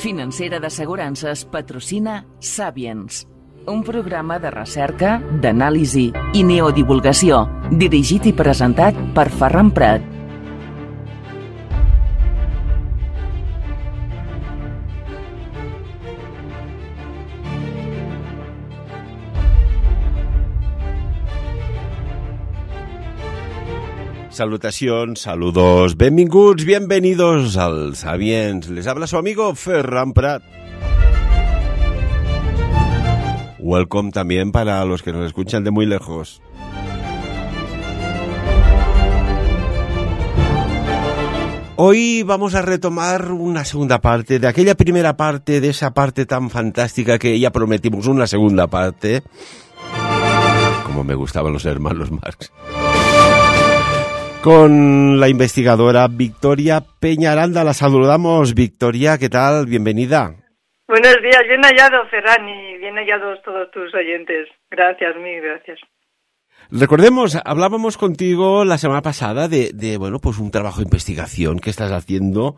Financera d'Assegurances patrocina Sapiens, un programa de recerca, d'anàlisi i neodivulgació, dirigit i presentat per Ferran Prat. Salutacions, saludos, benvinguts, bienvenidos al Sabiens. Les habla su amigo Ferran Prat. Welcome también para los que nos escuchan de muy lejos. Hoy vamos a retomar una segunda parte de aquella primera parte, de esa parte tan fantástica que ya prometimos una segunda parte. Como me gustaban los hermanos Marx con la investigadora Victoria Peñaranda. La saludamos. Victoria, ¿qué tal? Bienvenida. Buenos días, bien hallado, Ferran, y bien hallados todos tus oyentes. Gracias, mil gracias. Recordemos, hablábamos contigo la semana pasada de, de, bueno, pues un trabajo de investigación que estás haciendo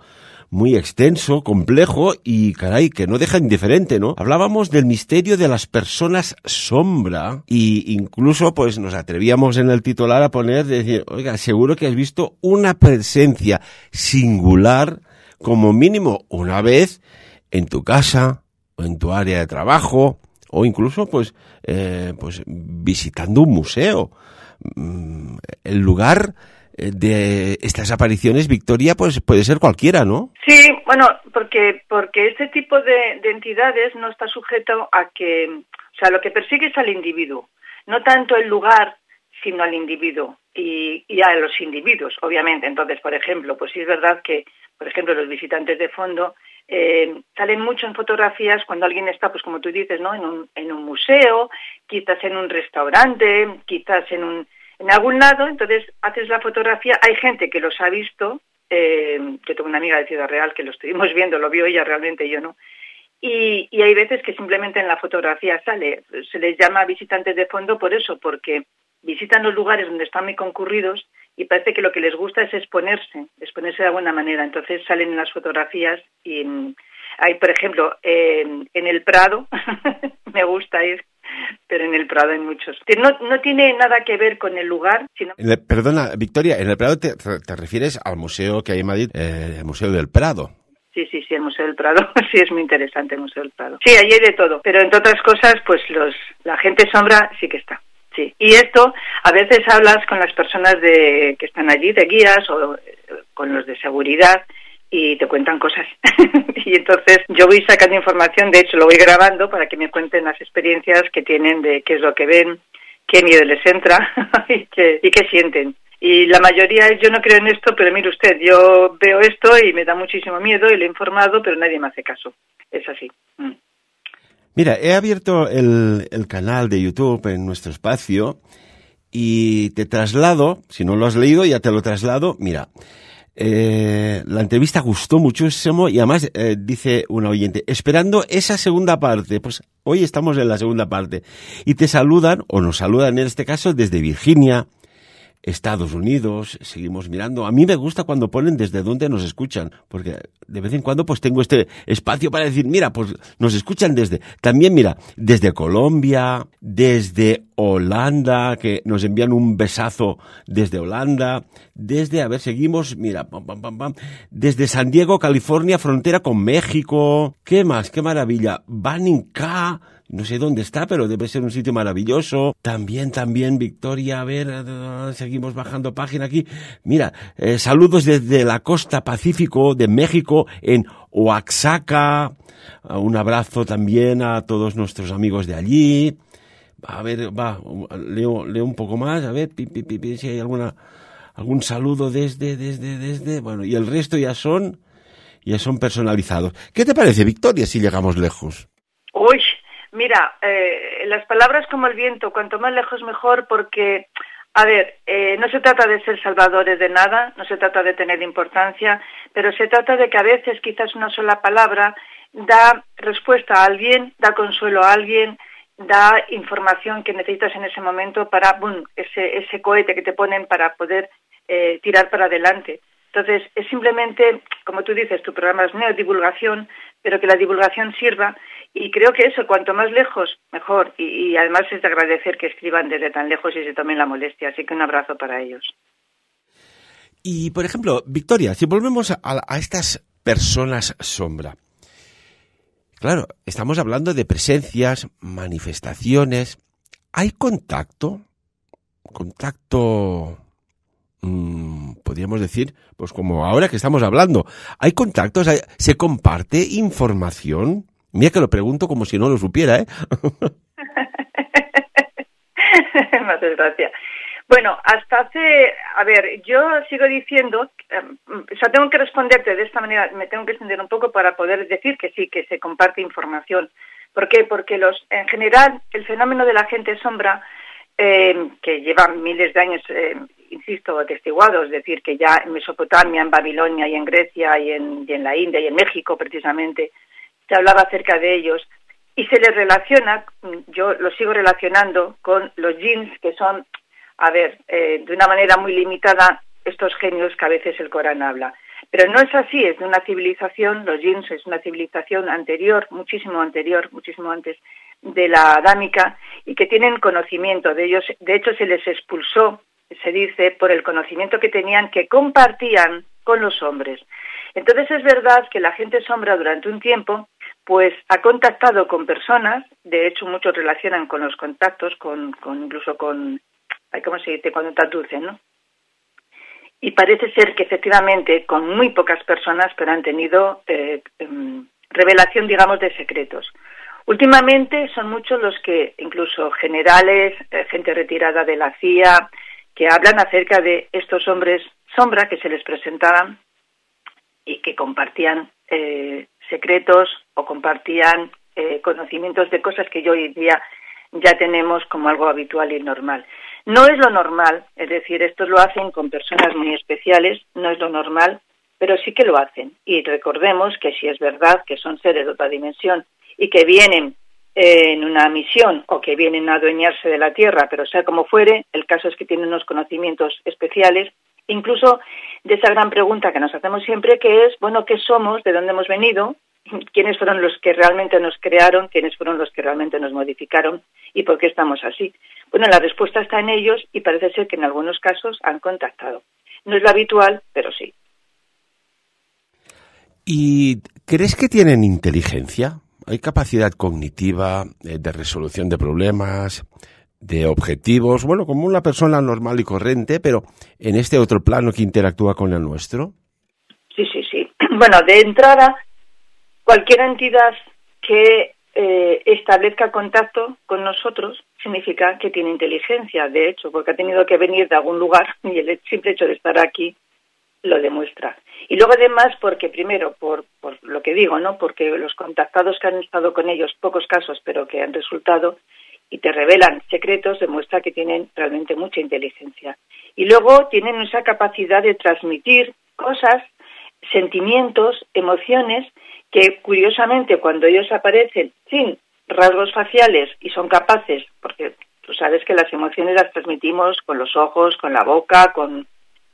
muy extenso, complejo y, caray, que no deja indiferente, ¿no? Hablábamos del misterio de las personas sombra y incluso, pues, nos atrevíamos en el titular a poner, decir, oiga, seguro que has visto una presencia singular, como mínimo una vez, en tu casa o en tu área de trabajo o incluso, pues, eh, pues visitando un museo. Mm, el lugar de estas apariciones, Victoria, pues puede ser cualquiera, ¿no? Sí, bueno, porque, porque este tipo de, entidades no está sujeto a que, o sea, lo que persigue es al individuo, no tanto el lugar, sino al individuo y, y a los individuos, obviamente. Entonces, por ejemplo, pues sí es verdad que, por ejemplo, los visitantes de fondo eh, salen mucho en fotografías cuando alguien está, pues como tú dices, ¿no? En un, en un museo, quizás en un restaurante, quizás en un en algún lado, entonces haces la fotografía, hay gente que los ha visto, eh, yo tengo una amiga de Ciudad Real que lo estuvimos viendo, lo vio ella realmente, yo no, y, hay veces que simplemente en la fotografía sale, se les llama visitantes de fondo por eso, porque visitan los lugares donde están muy concurridos y parece que lo que les gusta es exponerse, exponerse de alguna manera, entonces salen en las fotografías y hay, por ejemplo, en el Prado, me gusta ir, pero en el Prado hay muchos. No, no tiene nada que ver con el lugar, sino... perdona, Victoria, en el Prado te, te, refieres al museo que hay en Madrid, eh, el Museo del Prado. Sí, sí, sí, el Museo del Prado, sí es muy interesante el Museo del Prado. Sí, allí hay de todo, pero entre otras cosas, pues los, la gente sombra sí que está. Sí, y esto a veces hablas con las personas de, que están allí, de guías o eh, con los de seguridad, y te cuentan cosas. y entonces yo voy sacando información, de hecho lo voy grabando para que me cuenten las experiencias que tienen de qué es lo que ven, qué miedo les entra y, qué, y qué sienten. Y la mayoría, yo no creo en esto, pero mire usted, yo veo esto y me da muchísimo miedo y le he informado, pero nadie me hace caso. Es así. Mm. Mira, he abierto el, el canal de YouTube en nuestro espacio y te traslado, si no lo has leído, ya te lo traslado. Mira, eh, la entrevista gustó muchísimo y además eh, dice un oyente, esperando esa segunda parte, pues hoy estamos en la segunda parte. Y te saludan o nos saludan en este caso desde Virginia, Estados Unidos, seguimos mirando. A mí me gusta cuando ponen desde dónde nos escuchan, porque de vez en cuando pues tengo este espacio para decir, mira, pues nos escuchan desde, también mira, desde Colombia, desde Holanda, que nos envían un besazo desde Holanda, desde, a ver, seguimos, mira, pam, pam, pam, pam, desde San Diego, California, frontera con México. ¿Qué más? ¡Qué maravilla! Banning K, no sé dónde está, pero debe ser un sitio maravilloso. También, también, Victoria, a ver, seguimos bajando página aquí. Mira, eh, saludos desde la costa Pacífico de México en Oaxaca. Un abrazo también a todos nuestros amigos de allí. A ver, va, leo, leo un poco más, a ver, pi, pi, pi, si hay alguna, algún saludo desde, desde, desde, bueno, y el resto ya son, ya son personalizados. ¿Qué te parece, Victoria, si llegamos lejos? Uy, Mira, eh, las palabras como el viento, cuanto más lejos mejor, porque, a ver, eh, no se trata de ser salvadores de nada, no se trata de tener importancia, pero se trata de que a veces quizás una sola palabra da respuesta a alguien, da consuelo a alguien, da información que necesitas en ese momento para, boom, ese, ese cohete que te ponen para poder eh, tirar para adelante. Entonces, es simplemente, como tú dices, tu programa es neodivulgación, pero que la divulgación sirva y creo que eso, cuanto más lejos, mejor. Y, además es de agradecer que escriban desde tan lejos y se tomen la molestia. Así que un abrazo para ellos. Y, por ejemplo, Victoria, si volvemos a, a estas personas sombra. Claro, estamos hablando de presencias, manifestaciones. ¿Hay contacto? Contacto, mmm, podríamos decir, pues como ahora que estamos hablando. ¿Hay contactos? ¿Se comparte información? Mira que lo pregunto como si no lo supiera, ¿eh? Muchas gracias. Bueno, hasta hace, a ver, yo sigo diciendo, em, o sea, tengo que responderte de esta manera, me tengo que extender un poco para poder decir que sí, que se comparte información. ¿Por qué? Porque los, en general, el fenómeno de la gente sombra, eh, que lleva miles de años, eh, insisto, atestiguados, es decir, que ya en Mesopotamia, en Babilonia y en Grecia y en, y en la India y en México precisamente, se hablaba acerca de ellos y se les relaciona, yo lo sigo relacionando con los jeans que son, a ver, eh, de una manera muy limitada estos genios que a veces el Corán habla. Pero no es así, es de una civilización, los jeans es una civilización anterior, muchísimo anterior, muchísimo antes de la adámica y que tienen conocimiento de ellos. De hecho, se les expulsó, se dice, por el conocimiento que tenían que compartían con los hombres. Entonces es verdad que la gente sombra durante un tiempo pues ha contactado con personas, de hecho muchos relacionan con los contactos, con, incluso con, ¿cómo se dice? Cuando traducen, ¿no? Y parece ser que efectivamente con muy pocas personas, pero han tenido eh, em, revelación, digamos, de secretos. Últimamente son muchos los que, incluso generales, eh, gente retirada de la CIA, que hablan acerca de estos hombres sombra que se les presentaban y que compartían eh, secretos o compartían eh, conocimientos de cosas que hoy en día ya tenemos como algo habitual y normal. No es lo normal, es decir, esto lo hacen con personas muy especiales, no es lo normal, pero sí que lo hacen. Y recordemos que si es verdad que son seres de otra dimensión y que vienen eh, en una misión o que vienen a adueñarse de la Tierra, pero sea como fuere, el caso es que tienen unos conocimientos especiales incluso de esa gran pregunta que nos hacemos siempre, que es, bueno, ¿qué somos? ¿De dónde hemos venido? ¿Quiénes fueron los que realmente nos crearon? ¿Quiénes fueron los que realmente nos modificaron? ¿Y por qué estamos así? Bueno, la respuesta está en ellos y parece ser que en algunos casos han contactado. No es lo habitual, pero sí. ¿Y crees que tienen inteligencia? ¿Hay capacidad cognitiva eh, de resolución de problemas? De objetivos, bueno, como una persona normal y corriente, pero en este otro plano que interactúa con el nuestro? Sí, sí, sí. Bueno, de entrada, cualquier entidad que eh, establezca contacto con nosotros significa que tiene inteligencia, de hecho, porque ha tenido que venir de algún lugar y el simple hecho de estar aquí lo demuestra. Y luego además porque primero, por, por lo que digo, ¿no? Porque los contactados que han estado con ellos, pocos casos, pero que han resultado, y te revelan secretos, demuestra que tienen realmente mucha inteligencia. Y luego tienen esa capacidad de transmitir cosas, sentimientos, emociones, que curiosamente cuando ellos aparecen sin rasgos faciales y son capaces, porque tú sabes que las emociones las transmitimos con los ojos, con la boca, con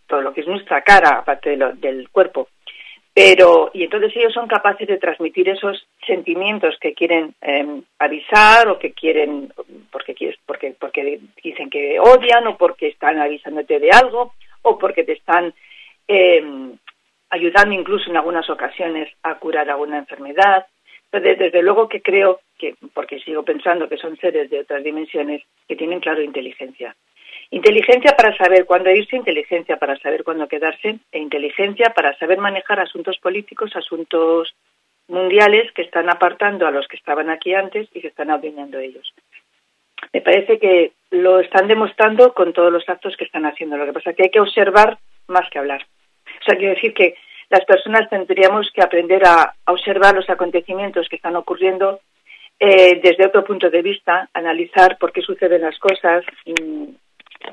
todo lo que es nuestra cara, aparte del cuerpo, pero y entonces ellos son capaces de transmitir esos sentimientos que quieren em, avisar o que quieren porque porque porque dicen que odian o porque están avisándote de algo o porque te están em, ayudando incluso en algunas ocasiones a curar alguna enfermedad. Entonces desde luego que creo que porque sigo pensando que son seres de otras dimensiones que tienen claro inteligencia Inteligencia para saber cuándo irse, inteligencia para saber cuándo quedarse e inteligencia para saber manejar asuntos políticos, asuntos mundiales que están apartando a los que estaban aquí antes y que están adueñando ellos. Me parece que lo están demostrando con todos los actos que están haciendo. Lo que pasa es que hay que observar más que hablar. O sea, quiero decir que las personas tendríamos que aprender a, observar los acontecimientos que están ocurriendo eh, desde otro punto de vista, analizar por qué suceden las cosas,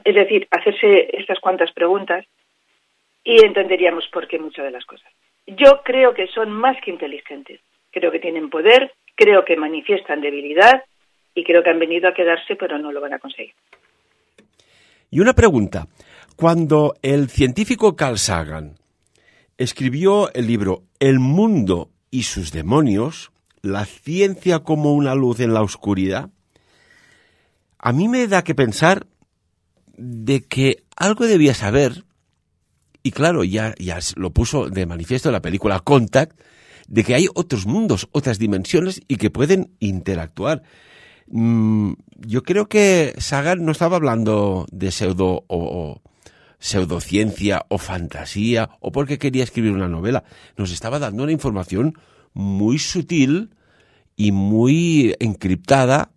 es decir, hacerse estas cuantas preguntas y entenderíamos por qué muchas de las cosas. Yo creo que son más que inteligentes. Creo que tienen poder, creo que manifiestan debilidad y creo que han venido a quedarse, pero no lo van a conseguir. Y una pregunta. Cuando el científico Carl Sagan escribió el libro El mundo y sus demonios, la ciencia como una luz en la oscuridad, a mí me da que pensar de que algo debía saber, y claro, ya, ya lo puso de manifiesto en la película Contact, de que hay otros mundos, otras dimensiones y que pueden interactuar. Mm, yo creo que Sagan no estaba hablando de pseudo o, pseudociencia o fantasía o porque quería escribir una novela. Nos estaba dando una información muy sutil y muy encriptada,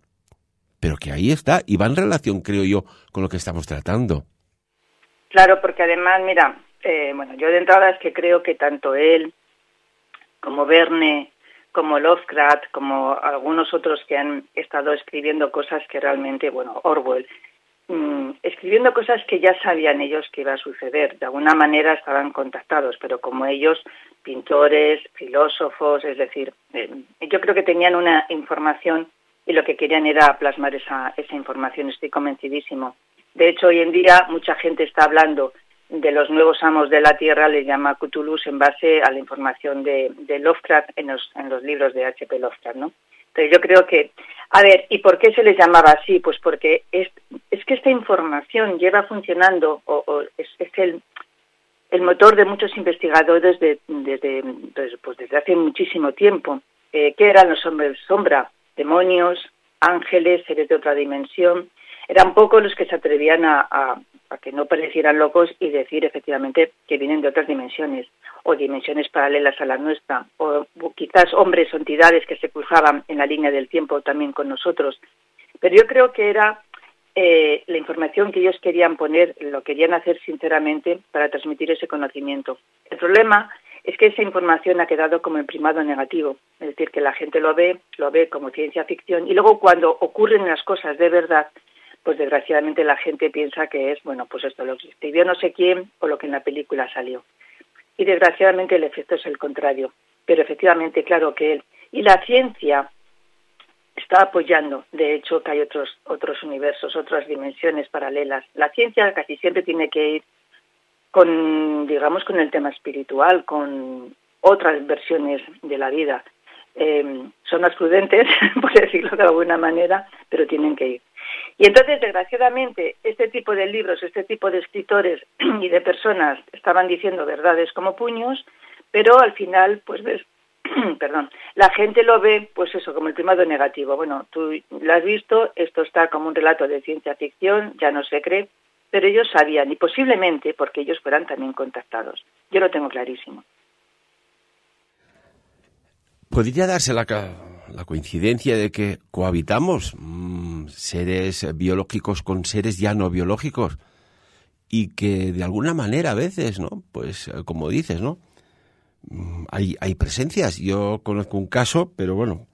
pero que ahí está y va en relación, creo yo, con lo que estamos tratando. Claro, porque además, mira, eh, bueno, yo de entrada es que creo que tanto él como Verne, como Lovecraft, como algunos otros que han estado escribiendo cosas que realmente, bueno, Orwell, mm, escribiendo cosas que ya sabían ellos que iba a suceder. De alguna manera estaban contactados, pero como ellos, pintores, filósofos, es decir, eh, yo creo que tenían una información y lo que querían era plasmar esa, esa información, estoy convencidísimo. De hecho, hoy en día mucha gente está hablando de los nuevos amos de la Tierra le llama Cthulhu en base a la información de, Lovecraft en los, en los libros de H.P. Lovecraft, ¿no? Entonces yo creo que, a ver, ¿y por qué se les llamaba así? Pues porque es, es que esta información lleva funcionando, o, es, el, el motor de muchos investigadores desde, desde, pues desde hace muchísimo tiempo. Eh, ¿Qué eran los hombres sombra? Demonios, ángeles, seres de otra dimensión. Eran pocos los que se atrevían a que no parecieran locos y decir efectivamente que vienen de otras dimensiones o dimensiones paralelas a la nuestra o quizás hombres o entidades que se cruzaban en la línea del tiempo también con nosotros. Pero yo creo que era eh, la información que ellos querían poner, lo querían hacer sinceramente para transmitir ese conocimiento. El problema es que esa información ha quedado como imprimado negativo, es decir, que la gente lo ve, lo ve como ciencia ficción y luego cuando ocurren las cosas de verdad, pues desgraciadamente la gente piensa que es, bueno, pues esto lo que escribió no sé quién o lo que en la película salió. Y desgraciadamente el efecto es el contrario. Pero efectivamente, claro que él. Y la ciencia está apoyando, de hecho, que hay otros, otros universos, otras dimensiones paralelas. La ciencia casi siempre tiene que ir con, digamos, con el tema espiritual, con otras versiones de la vida. Eh, son más prudentes, por decirlo de alguna manera, pero tienen que ir. Y entonces, desgraciadamente, este tipo de libros, este tipo de escritores y de personas estaban diciendo verdades como puños, pero al final, pues ves, perdón, la gente lo ve, pues eso, como el primado negativo. Bueno, tú lo has visto, esto está como un relato de ciencia ficción, ya no se cree, pero ellos sabían, y posiblemente porque ellos fueran también contactados. Yo lo tengo clarísimo. ¿Podría darse la, la coincidencia de que cohabitamos mm, seres biológicos con seres ya no biológicos y que de alguna manera a veces, ¿no? Pues eh, como dices, ¿no? Mm, hay, hay presencias. Yo conozco un caso, pero bueno,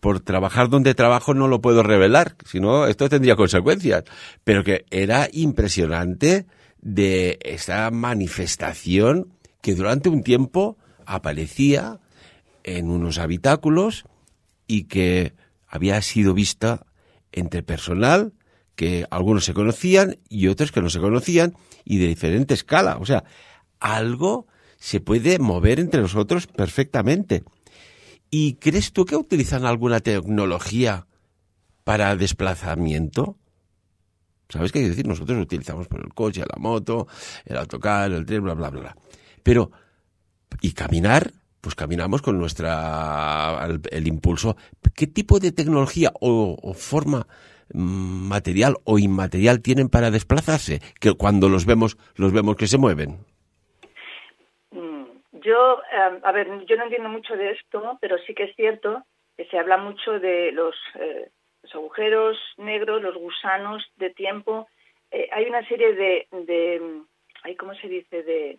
por trabajar donde trabajo no lo puedo revelar, si no, esto tendría consecuencias. Pero que era impresionante de esta manifestación que durante un tiempo aparecía en unos habitáculos y que había sido vista entre personal que algunos se conocían y otros que no se conocían y de diferente escala. O sea, algo se puede mover entre nosotros perfectamente. ¿Y crees tú que utilizan alguna tecnología para desplazamiento? ¿Sabes qué que decir? Nosotros utilizamos por el coche, la moto, el autocar, el tren, bla, bla, bla. Pero, ¿y caminar? pues caminamos con nuestra el, impulso. ¿Qué tipo de tecnología o, forma mm, material o inmaterial tienen para desplazarse? Que cuando los vemos los vemos que se mueven. Yo, em, a ver, yo no entiendo mucho de esto, pero sí que es cierto que se habla mucho de los, eh, agujeros negros, los gusanos de tiempo. Eh, hay una serie de, de, ¿cómo se dice? De,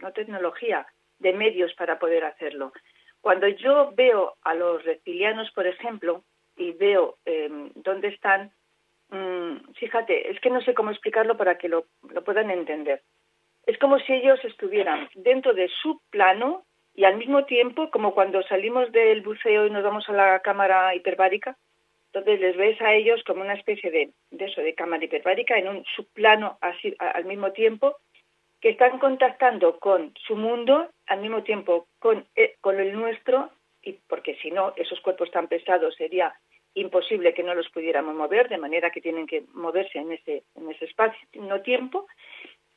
no tecnología, de medios para poder hacerlo. Cuando yo veo a los reptilianos, por ejemplo, y veo em, dónde están, mm, fíjate, es que no sé cómo explicarlo para que lo puedan entender. Es como si ellos estuvieran dentro de su plano y al mismo tiempo, como cuando salimos del buceo y nos vamos a la cámara hiperbárica, entonces les ves a ellos como una especie de, de eso, de cámara hiperbárica en un subplano así al mismo tiempo que están contactando con su mundo al mismo tiempo con, eh, con el nuestro, y porque si no, esos cuerpos tan pesados sería imposible que no los pudiéramos mover, de manera que tienen que moverse en ese, en ese espacio, no tiempo,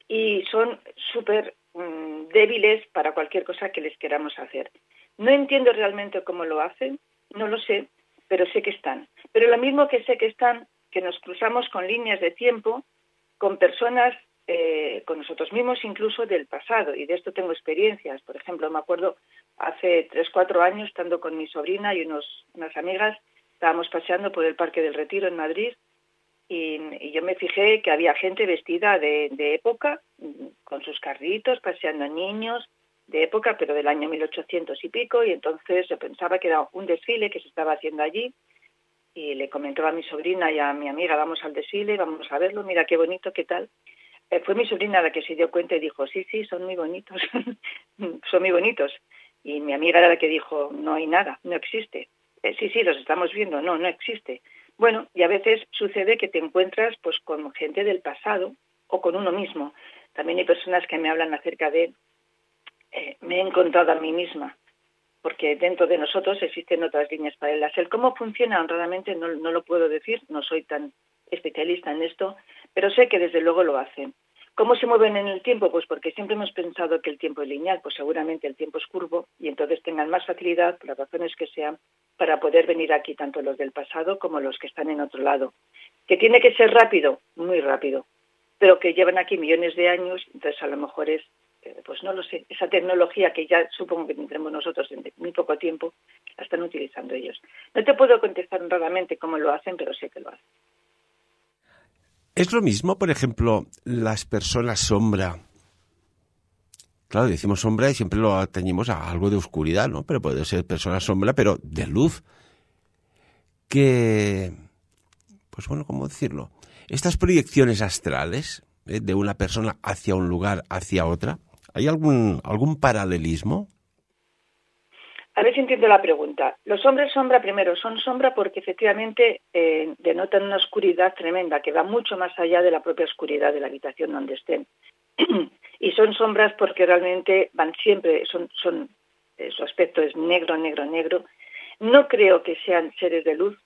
y son súper mm, débiles para cualquier cosa que les queramos hacer. No entiendo realmente cómo lo hacen, no lo sé, pero sé que están. Pero lo mismo que sé que están, que nos cruzamos con líneas de tiempo, con personas, eh, con nosotros mismos incluso del pasado, y de esto tengo experiencias. Por ejemplo, me acuerdo hace tres, cuatro años, estando con mi sobrina y unos, unas amigas, estábamos paseando por el Parque del Retiro en Madrid, y, yo me fijé que había gente vestida de, época, con sus carritos, paseando niños de época, pero del año 1800 y pico, y entonces yo pensaba que era un desfile que se estaba haciendo allí, y le comentaba a mi sobrina y a mi amiga, vamos al desfile, vamos a verlo, mira qué bonito, qué tal. Eh, fue mi sobrina la que se dio cuenta y dijo, sí, sí, son muy bonitos, son muy bonitos. Y mi amiga era la que dijo, no hay nada, no existe. Eh, sí, sí, los estamos viendo, no, no existe. Bueno, y a veces sucede que te encuentras pues con gente del pasado o con uno mismo. También hay personas que me hablan acerca de eh, me he encontrado a mí misma, porque dentro de nosotros existen otras líneas paralelas. El cómo funciona honradamente no, no lo puedo decir, no soy tan especialista en esto, pero sé que desde luego lo hacen. ¿Cómo se mueven en el tiempo? Pues porque siempre hemos pensado que el tiempo es lineal, pues seguramente el tiempo es curvo y entonces tengan más facilidad, por las razones que sean, para poder venir aquí tanto los del pasado como los que están en otro lado. Que tiene que ser rápido, muy rápido, pero que llevan aquí millones de años, entonces a lo mejor es, eh, pues no lo sé, esa tecnología que ya supongo que tendremos nosotros en muy poco tiempo, la están utilizando ellos. No te puedo contestar raramente cómo lo hacen, pero sé que lo hacen. ¿Es lo mismo, por ejemplo, las personas sombra? Claro, decimos sombra y siempre lo atañimos a algo de oscuridad, ¿no? Pero puede ser persona sombra, pero de luz. Que, pues bueno, ¿cómo decirlo? Estas proyecciones astrales ¿eh? de una persona hacia un lugar, hacia otra, ¿hay algún, algún paralelismo? A ver si entiendo la pregunta. Los hombres sombra, primero, son sombra porque efectivamente eh, denotan una oscuridad tremenda que va mucho más allá de la propia oscuridad de la habitación donde estén. y son sombras porque realmente van siempre, son, son, eh, su aspecto es negro, negro, negro. No creo que sean seres de luz,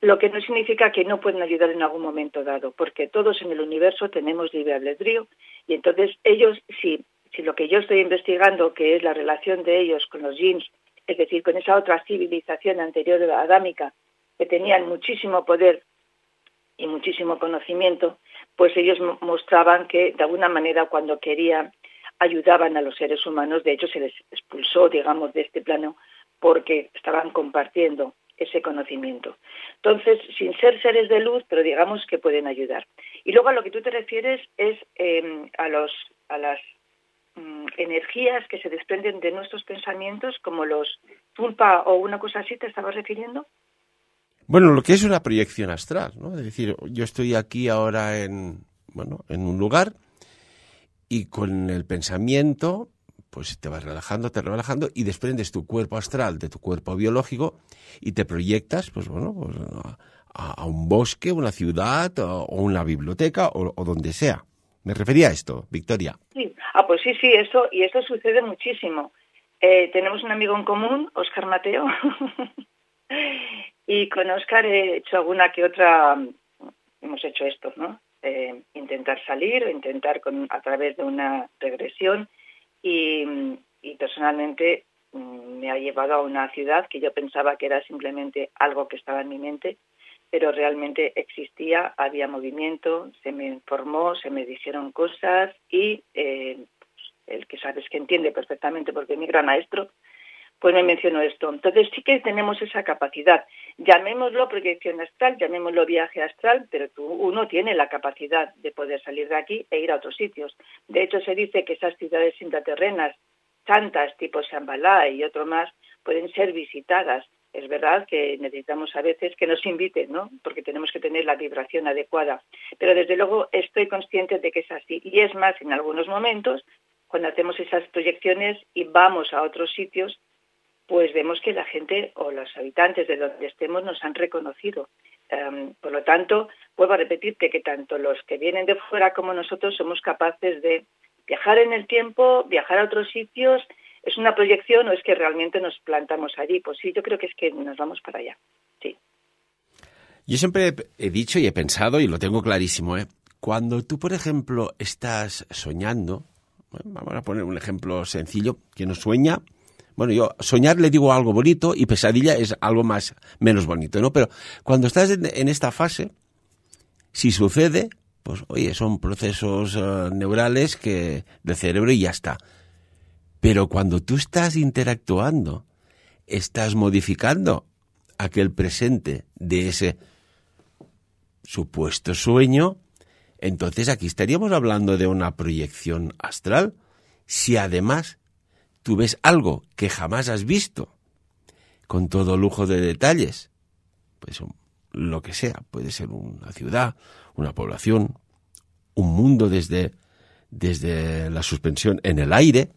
lo que no significa que no pueden ayudar en algún momento dado, porque todos en el universo tenemos libre albedrío y entonces ellos, si, si lo que yo estoy investigando, que es la relación de ellos con los jeans, es decir, con esa otra civilización anterior a la adámica, que tenían muchísimo poder y muchísimo conocimiento, pues ellos mostraban que de alguna manera cuando querían ayudaban a los seres humanos, de hecho se les expulsó, digamos, de este plano porque estaban compartiendo ese conocimiento. Entonces, sin ser seres de luz, pero digamos que pueden ayudar. Y luego a lo que tú te refieres es eh, a, los, a las energías que se desprenden de nuestros pensamientos, como los tulpa o una cosa así, ¿te estabas refiriendo? Bueno, lo que es una proyección astral, ¿no? Es decir, yo estoy aquí ahora en, bueno, en un lugar y con el pensamiento, pues te vas relajando, te relajando y desprendes tu cuerpo astral de tu cuerpo biológico y te proyectas, pues bueno, pues, a, un bosque, una ciudad o, una biblioteca o, o donde sea. Me refería a esto, Victoria. Sí, pues sí, sí, eso, y esto sucede muchísimo. Eh, tenemos un amigo en común, Oscar Mateo, y con Oscar he hecho alguna que otra, hemos hecho esto, ¿no? Eh, intentar salir o intentar con, a través de una regresión y, y personalmente mm, me ha llevado a una ciudad que yo pensaba que era simplemente algo que estaba en mi mente pero realmente existía, había movimiento, se me informó, se me dijeron cosas y eh, el que sabes que entiende perfectamente porque mi gran maestro, pues me mencionó esto. Entonces sí que tenemos esa capacidad. Llamémoslo proyección astral, llamémoslo viaje astral, pero tú, uno tiene la capacidad de poder salir de aquí e ir a otros sitios. De hecho, se dice que esas ciudades intraterrenas, santas tipo Shambhala y otro más, pueden ser visitadas es verdad que necesitamos a veces que nos inviten, ¿no? Porque tenemos que tener la vibración adecuada. Pero desde luego estoy consciente de que es así. Y es más, en algunos momentos, cuando hacemos esas proyecciones y vamos a otros sitios, pues vemos que la gente o los habitantes de donde estemos nos han reconocido. Em, por lo tanto, vuelvo a repetirte que tanto los que vienen de fuera como nosotros somos capaces de viajar en el tiempo, viajar a otros sitios, ¿es una proyección o es que realmente nos plantamos allí? Pues sí, yo creo que es que nos vamos para allá. Sí. Yo siempre he dicho y he pensado, y lo tengo clarísimo, ¿eh? cuando tú, por ejemplo, estás soñando, vamos a poner un ejemplo sencillo, que no sueña, bueno, yo soñar le digo algo bonito y pesadilla es algo más menos bonito, ¿no? Pero cuando estás en, esta fase, si sucede, pues oye, son procesos eh, neurales que del cerebro y ya está. Pero cuando tú estás interactuando, estás modificando aquel presente de ese supuesto sueño, entonces aquí estaríamos hablando de una proyección astral. Si además tú ves algo que jamás has visto, con todo lujo de detalles, pues lo que sea, puede ser una ciudad, una población, un mundo desde, desde la suspensión en el aire,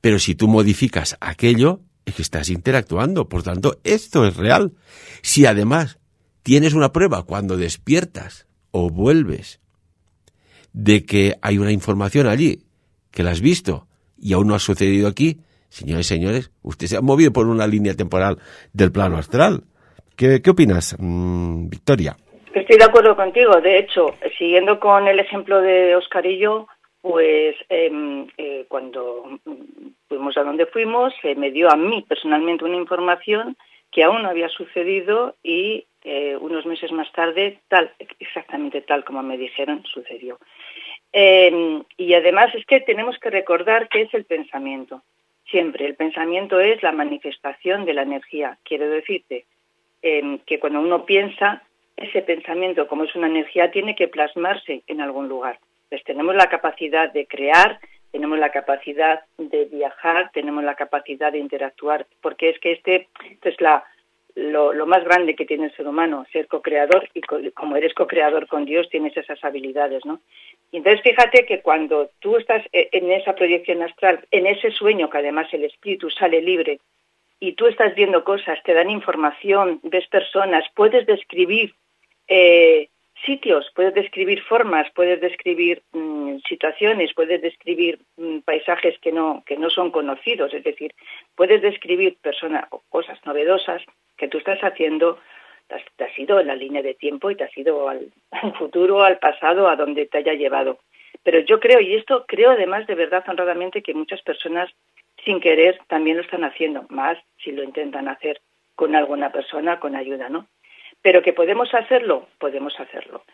pero si tú modificas aquello, es que estás interactuando, por tanto, esto es real. Si además tienes una prueba cuando despiertas o vuelves de que hay una información allí que la has visto y aún no ha sucedido aquí, señores señores, usted se ha movido por una línea temporal del plano astral. ¿Qué, opinas, mm, Victoria? Estoy de acuerdo contigo. De hecho, siguiendo con el ejemplo de Oscarillo, pues em, eh, cuando fuimos a donde fuimos, se me dio a mí personalmente una información que aún no había sucedido y unos meses más tarde, tal, exactamente tal como me dijeron, sucedió. Em, y además es que tenemos que recordar que es el pensamiento. Siempre, el pensamiento es la manifestación de la energía. Quiero decirte em, que cuando uno piensa, ese pensamiento, como es una energía, tiene que plasmarse en algún lugar. Pues tenemos la capacidad de crear, tenemos la capacidad de viajar, tenemos la capacidad de interactuar, porque es que este, es la, lo, lo, más grande que tiene el ser humano, ser co-creador, y como eres co-creador con Dios, tienes esas habilidades, ¿no? Y entonces fíjate que cuando tú estás e, en esa proyección astral, en ese sueño que además el espíritu sale libre, y tú estás viendo cosas, te dan información, ves personas, puedes describir eh, sitios, puedes describir formas, puedes describir mm, situaciones, puedes describir mm, paisajes que no, que no son conocidos, es decir, puedes describir personas o cosas novedosas que tú estás haciendo te has, ido en la línea de tiempo y te has ido al, futuro, al pasado, a donde te haya llevado. Pero yo creo, y esto creo además de verdad honradamente, que muchas personas sin querer también lo están haciendo, más si lo intentan hacer con alguna persona, con ayuda, ¿no? Pero que podemos hacerlo, podemos hacerlo.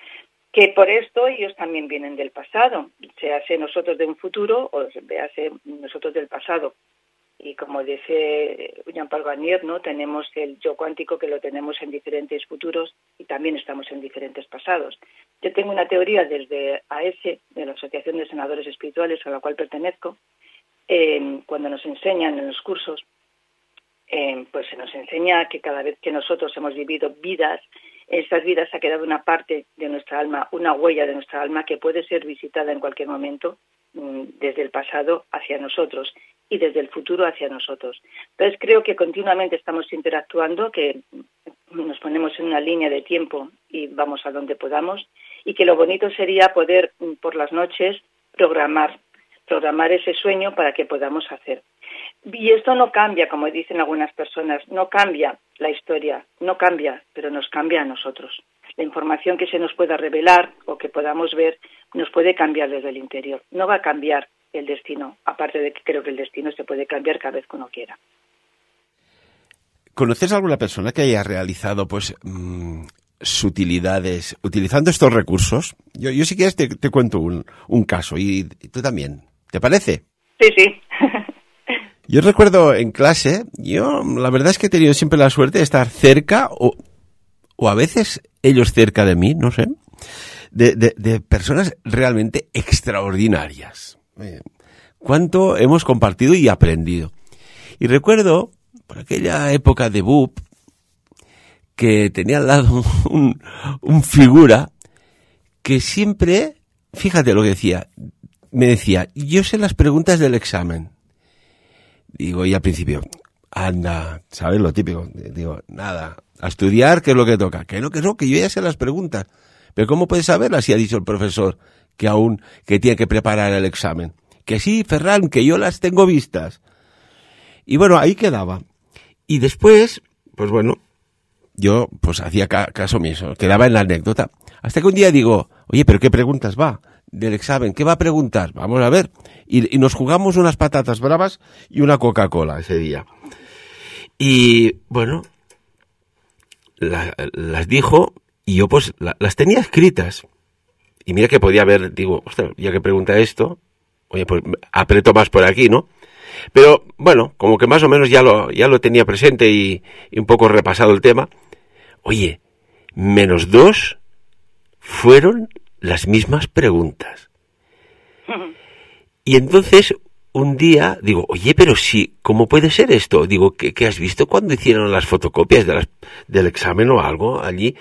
Que por esto ellos también vienen del pasado, se hace nosotros de un futuro o se hace nosotros del pasado y como dice Jean-Paul Garnier, ¿no? tenemos el yo cuántico que lo tenemos en diferentes futuros y también estamos en diferentes pasados. Yo tengo una teoría desde AS, de la Asociación de Senadores Espirituales a la cual pertenezco, eh, cuando nos enseñan en los cursos, pues se nos enseña que cada vez que nosotros hemos vivido vidas, en estas vidas ha quedado una parte de nuestra alma, una huella de nuestra alma que puede ser visitada en cualquier momento mm, desde el pasado hacia nosotros y desde el futuro hacia nosotros. Entonces creo que continuamente estamos interactuando, que nos ponemos en una línea de tiempo y vamos a donde podamos y que lo bonito sería poder mm, por las noches programar, programar ese sueño para que podamos hacer. Y esto no cambia, como dicen algunas personas, no cambia la historia, no cambia, pero nos cambia a nosotros. La información que se nos pueda revelar o que podamos ver nos puede cambiar desde el interior. No va a cambiar el destino, aparte de que creo que el destino se puede cambiar cada vez que uno quiera. ¿Conoces alguna persona que haya realizado pues mm, sutilidades utilizando estos recursos? Yo, yo si quieres te, cuento un, un, caso y, tú también. ¿Te parece? Sí, sí. yo recuerdo en clase, yo la verdad es que he tenido siempre la suerte de estar cerca o, o a veces ellos cerca de mí, no sé, de, de, de personas realmente extraordinarias cuánto hemos compartido y aprendido. Y recuerdo, por aquella época de BUP, que tenía al lado un, un figura que siempre, fíjate lo que decía, me decía, yo sé las preguntas del examen. Digo, y al principio, anda, ¿sabes lo típico? Digo, nada, a estudiar, ¿qué es lo que toca? Que no, que no, que yo ya sé las preguntas. Pero ¿cómo puedes saberlas si ha dicho el profesor que aún, que tiene que preparar el examen. Que sí, Ferran, que yo las tengo vistas. Y bueno, ahí quedaba. Y después, pues bueno, yo pues hacía caso mismo, quedaba en la anécdota. Hasta que un día digo, oye, pero ¿qué preguntas va del examen? ¿Qué va a preguntar? Vamos a ver. Y, nos jugamos unas patatas bravas y una Coca-Cola ese día. Y bueno, las dijo y yo pues las tenía escritas. Y mira que podía haber, digo, ostras, ya que pregunta esto, oye, pues aprieto más por aquí, ¿no? Pero bueno, como que más o menos ya lo, ya lo tenía presente y, y un poco repasado el tema. Oye, menos dos fueron las mismas preguntas. Y entonces un día digo, oye, pero sí, ¿cómo puede ser esto? Digo, ¿qué, has visto cuando hicieron las fotocopias de las, del examen o algo allí?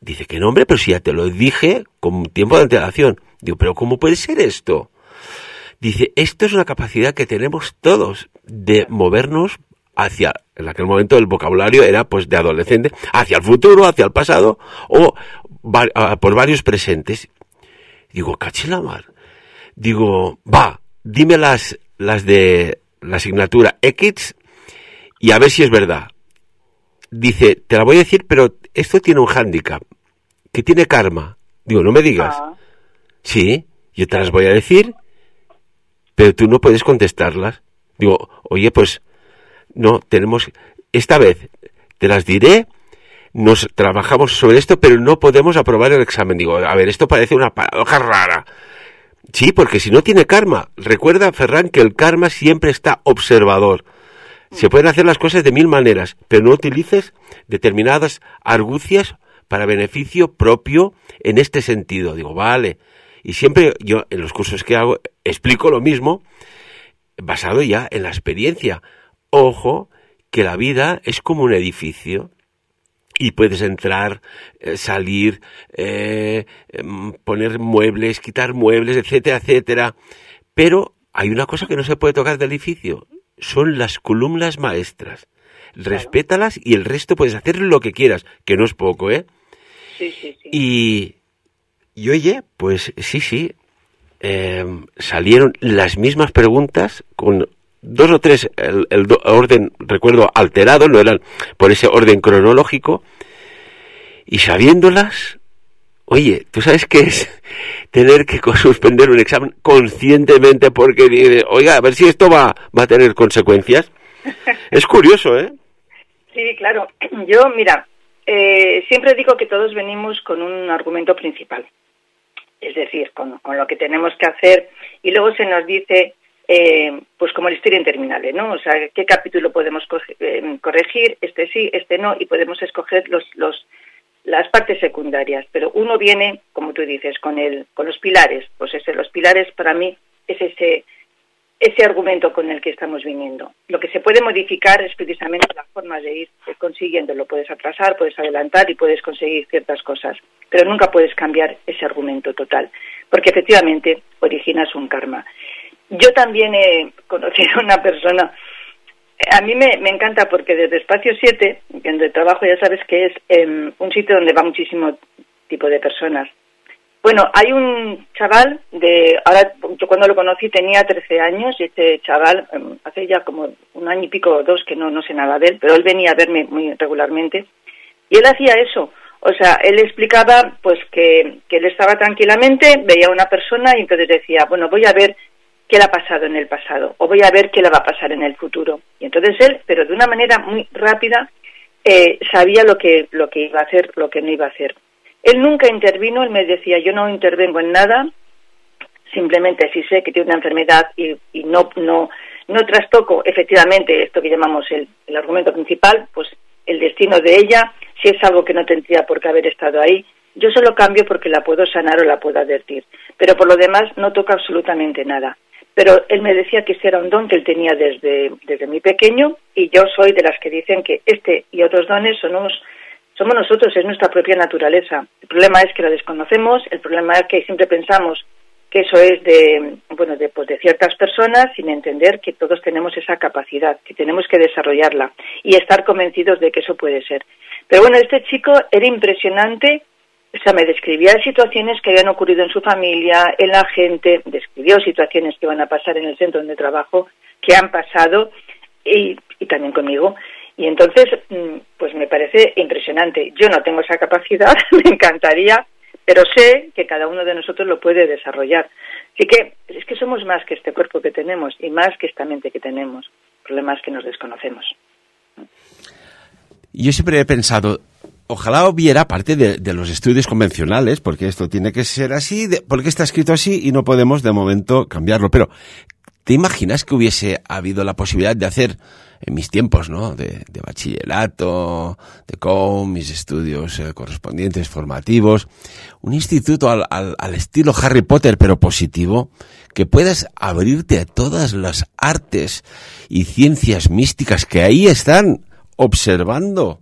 Dice que no, hombre, pero si ya te lo dije con tiempo de antelación. Digo, pero ¿cómo puede ser esto? Dice, esto es una capacidad que tenemos todos de movernos hacia, en aquel momento el vocabulario era pues de adolescente, hacia el futuro, hacia el pasado o por varios presentes. Digo, cachilamar. Digo, va, dime las, las de la asignatura X y a ver si es verdad. Dice, te la voy a decir, pero esto tiene un hándicap, que tiene karma. Digo, no me digas. Ah. Sí, yo te las voy a decir, pero tú no puedes contestarlas. Digo, oye, pues no, tenemos, esta vez te las diré, nos trabajamos sobre esto, pero no podemos aprobar el examen. Digo, a ver, esto parece una paradoja rara. Sí, porque si no tiene karma, recuerda, Ferran, que el karma siempre está observador. Se pueden hacer las cosas de mil maneras, pero no utilices determinadas argucias para beneficio propio en este sentido. Digo, vale. Y siempre yo en los cursos que hago explico lo mismo basado ya en la experiencia. Ojo, que la vida es como un edificio y puedes entrar, eh, salir, eh, em, poner muebles, quitar muebles, etcétera, etcétera. Pero hay una cosa que no se puede tocar del edificio, son las columnas maestras. Respétalas y el resto puedes hacer lo que quieras, que no es poco, ¿eh? Sí, sí, sí. Y, y oye, pues sí, sí, em, salieron las mismas preguntas con dos o tres, el, orden, recuerdo, alterado, no eran por ese orden cronológico, y sabiéndolas, oye, ¿tú sabes qué es tener que suspender un examen conscientemente porque dice, oiga, a ver si esto va, va a tener consecuencias? Es curioso, ¿eh? Sí, claro. Yo, mira, eh, siempre digo que todos venimos con un argumento principal, es decir, con, con lo que tenemos que hacer, y luego se nos dice eh, pues como la historia interminable, ¿no? O sea, qué capítulo podemos eh, corregir, este sí, este no, y podemos escoger los, los, las partes secundarias. Pero uno viene, como tú dices, con, el, con los pilares. Pues ese, los pilares para mí es ese, argumento con el que estamos viniendo. Lo que se puede modificar es precisamente la forma de ir consiguiendo. Lo puedes atrasar, puedes adelantar y puedes conseguir ciertas cosas, pero nunca puedes cambiar ese argumento total, porque efectivamente originas un karma. Yo también he conocido a una persona, a mí me, me encanta porque desde Espacio 7, donde trabajo ya sabes que es em, un sitio donde va muchísimo tipo de personas. Bueno, hay un chaval de, ahora yo cuando lo conocí tenía 13 años y este chaval em, hace ya como un año y pico o dos que no, no sé nada de él, pero él venía a verme muy regularmente y él hacía eso. O sea, él explicaba pues que, que él estaba tranquilamente, veía a una persona y entonces decía, bueno, voy a ver qué le ha pasado en el pasado o voy a ver qué le va a pasar en el futuro. Y entonces él, pero de una manera muy rápida, eh, sabía lo que, lo que iba a hacer, lo que no iba a hacer. Él nunca intervino, él me decía, yo no intervengo en nada, simplemente si sé que tiene una enfermedad y, y no, no, no trastoco efectivamente esto que llamamos el, el argumento principal, pues el destino de ella, si es algo que no tendría por qué haber estado ahí, yo solo cambio porque la puedo sanar o la puedo advertir. Pero por lo demás no toca absolutamente nada pero él me decía que ese era un don que él tenía desde, desde muy pequeño y yo soy de las que dicen que este y otros dones somos, somos nosotros, es nuestra propia naturaleza. El problema es que lo desconocemos, el problema es que siempre pensamos que eso es de, bueno, de, pues de ciertas personas sin entender que todos tenemos esa capacidad, que tenemos que desarrollarla y estar convencidos de que eso puede ser. Pero bueno, este chico era impresionante o sea, me describía situaciones que habían ocurrido en su familia, en la gente, describió situaciones que van a pasar en el centro donde trabajo, que han pasado y, y también conmigo. Y entonces, mm, pues me parece impresionante. Yo no tengo esa capacidad, me encantaría, pero sé que cada uno de nosotros lo puede desarrollar. Así que es que somos más que este cuerpo que tenemos y más que esta mente que tenemos. El problema es que nos desconocemos. Yo siempre he pensado, ojalá hubiera parte de, los estudios convencionales, porque esto tiene que ser así, porque está escrito así y no podemos de momento cambiarlo. Pero, ¿te imaginas que hubiese habido la posibilidad de hacer en mis tiempos, ¿no? De, bachillerato, de con mis estudios eh, correspondientes formativos, un instituto al, al, estilo Harry Potter, pero positivo, que puedas abrirte a todas las artes y ciencias místicas que ahí están observando.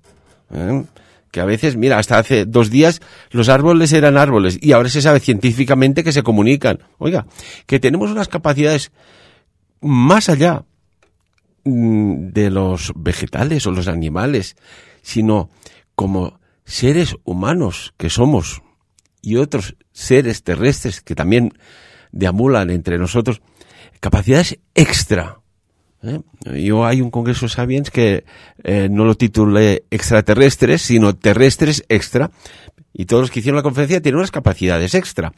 ¿eh? Que a veces, mira, hasta hace dos días los árboles eran árboles y ahora se sabe científicamente que se comunican. Oiga, que tenemos unas capacidades más allá mm, de los vegetales o los animales, sino como seres humanos que somos y otros seres terrestres que también deamulan entre nosotros, capacidades extra ¿eh? Yo hay un congreso Sapiens que eh, no lo titulé extraterrestres, sino terrestres extra, y todos los que hicieron la conferencia tienen unas capacidades extra.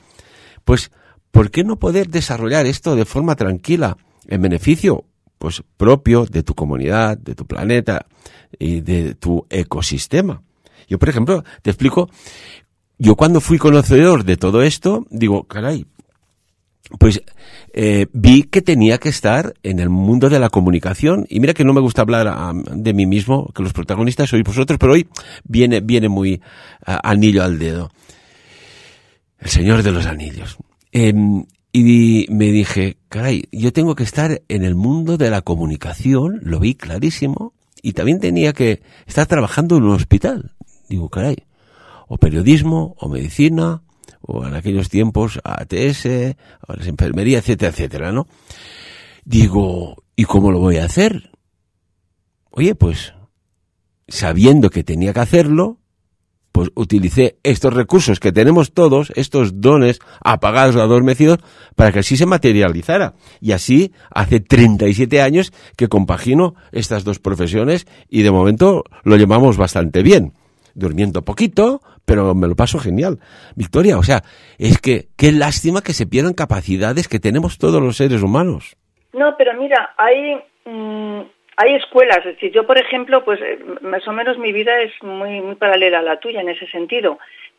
Pues, ¿por qué no poder desarrollar esto de forma tranquila, en beneficio pues propio de tu comunidad, de tu planeta y de tu ecosistema? Yo, por ejemplo, te explico, yo cuando fui conocedor de todo esto, digo, caray, pues eh, vi que tenía que estar en el mundo de la comunicación y mira que no me gusta hablar de mí mismo, que los protagonistas sois vosotros, pero hoy viene, viene muy anillo al dedo. El Señor de los Anillos. Em, y me dije, caray, yo tengo que estar en el mundo de la comunicación, lo vi clarísimo, y también tenía que estar trabajando en un hospital. Digo, caray, o periodismo, o medicina, o en aquellos tiempos ATS, a las enfermerías, etcétera, etcétera, ¿no? Digo, ¿y cómo lo voy a hacer? Oye, pues, sabiendo que tenía que hacerlo, pues utilicé estos recursos que tenemos todos, estos dones apagados o adormecidos, para que así se materializara. Y así, hace 37 años que compagino estas dos profesiones y de momento lo llevamos bastante bien durmiendo poquito, pero me lo paso genial. Victoria, o sea, es que qué lástima que se pierdan capacidades que tenemos todos los seres humanos. No, pero mira, hay mm, hay escuelas, es decir, yo por ejemplo, pues eh, más o menos mi vida es muy muy paralela a la tuya en ese sentido,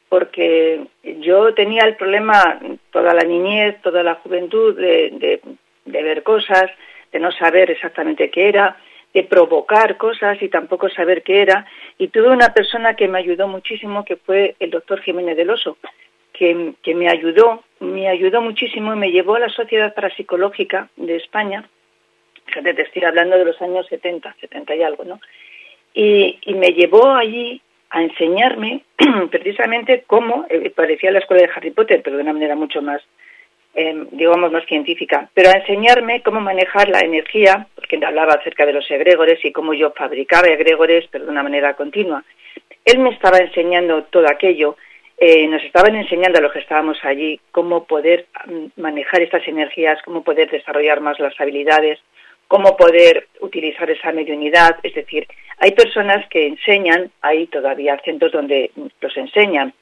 porque yo tenía el problema toda la niñez, toda la juventud de, de ver cosas, de no saber exactamente qué era, de provocar cosas y tampoco saber qué era. Y tuve una persona que me ayudó muchísimo, que fue el doctor Jiménez del Oso, que, que me ayudó, me ayudó muchísimo y me llevó a la Sociedad Parapsicológica de España. Fíjate, te estoy hablando de los años 70, 70 y algo, ¿no? Y, y me llevó allí a enseñarme precisamente cómo, eh, parecía la escuela de Harry Potter, pero de una manera mucho más eh, digamos, más científica, pero a enseñarme cómo manejar la energía, porque hablaba acerca de los egregores y cómo yo fabricaba egregores, pero de una manera continua. Él me estaba enseñando todo aquello, eh, nos estaban enseñando a los que estábamos allí cómo poder mm, manejar estas energías, cómo poder desarrollar más las habilidades, cómo poder utilizar esa mediunidad, es decir, hay personas que enseñan, hay todavía centros donde los enseñan,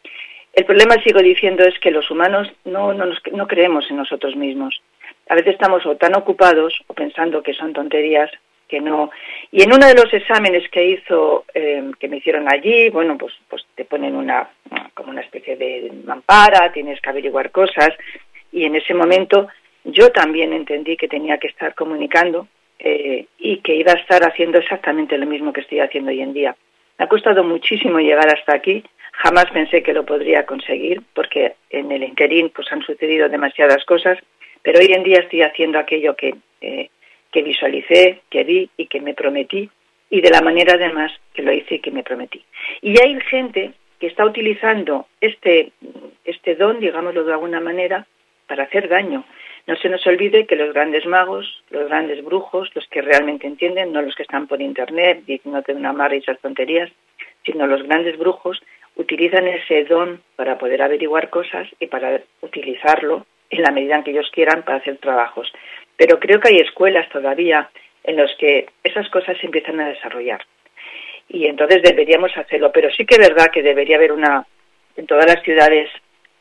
el problema, sigo diciendo, es que los humanos no, no, no creemos en nosotros mismos. A veces estamos o tan ocupados o pensando que son tonterías que no. Y en uno de los exámenes que hizo, eh, que me hicieron allí, bueno, pues, pues te ponen una, como una especie de mampara, tienes que averiguar cosas. Y en ese momento yo también entendí que tenía que estar comunicando eh, y que iba a estar haciendo exactamente lo mismo que estoy haciendo hoy en día. Me ha costado muchísimo llegar hasta aquí Jamás pensé que lo podría conseguir porque en el interín pues han sucedido demasiadas cosas, pero hoy en día estoy haciendo aquello que, eh, que visualicé, que vi y que me prometí y de la manera además que lo hice y que me prometí. Y hay gente que está utilizando este, este don, digámoslo de alguna manera, para hacer daño. No se nos olvide que los grandes magos, los grandes brujos, los que realmente entienden, no los que están por internet diciéndote una mar y esas tonterías, sino los grandes brujos, utilizan ese don para poder averiguar cosas y para utilizarlo en la medida en que ellos quieran para hacer trabajos. Pero creo que hay escuelas todavía en las que esas cosas se empiezan a desarrollar. Y entonces deberíamos hacerlo. Pero sí que es verdad que debería haber una, en todas las ciudades,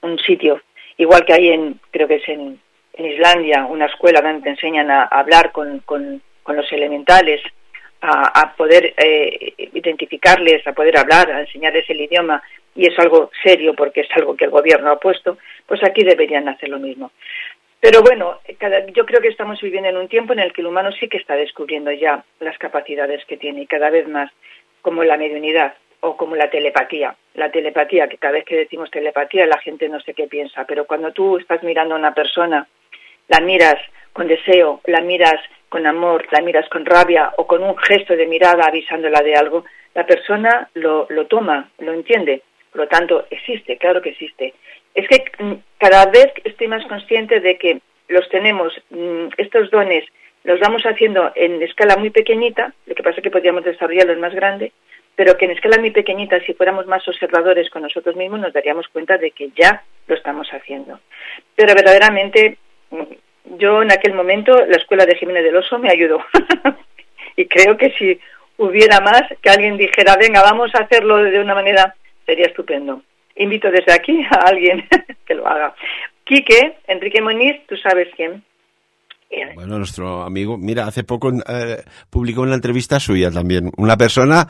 un sitio, igual que hay en, creo que es en, Islandia, una escuela donde te enseñan a, hablar con, con, los elementales, a, poder eh, identificarles, a poder hablar, a enseñarles el idioma, y es algo serio porque es algo que el gobierno ha puesto, pues aquí deberían hacer lo mismo. Pero bueno, yo creo que estamos viviendo en un tiempo en el que el humano sí que está descubriendo ya las capacidades que tiene y cada vez más, como la mediunidad o como la telepatía. La telepatía, que cada vez que decimos telepatía la gente no sé qué piensa, pero cuando tú estás mirando a una persona, la miras con deseo, la miras con amor, la miras con rabia o con un gesto de mirada avisándola de algo, la persona lo, lo toma, lo entiende. Por lo tanto, existe, claro que existe. Es que mm, cada vez estoy más consciente de que los tenemos, mm, estos dones, los vamos haciendo en escala muy pequeñita, lo que pasa es que podríamos desarrollarlos más grande, pero que en escala muy pequeñita, si fuéramos más observadores con nosotros mismos, nos daríamos cuenta de que ya lo estamos haciendo. Pero verdaderamente, mm, yo en aquel momento, la escuela de Jiménez del Oso me ayudó. y creo que si hubiera más, que alguien dijera, venga, vamos a hacerlo de una manera, sería estupendo. Invito desde aquí a alguien que lo haga. Quique, Enrique Moniz, tú sabes quién. Bueno, nuestro amigo, mira, hace poco eh, publicó una entrevista suya también. Una persona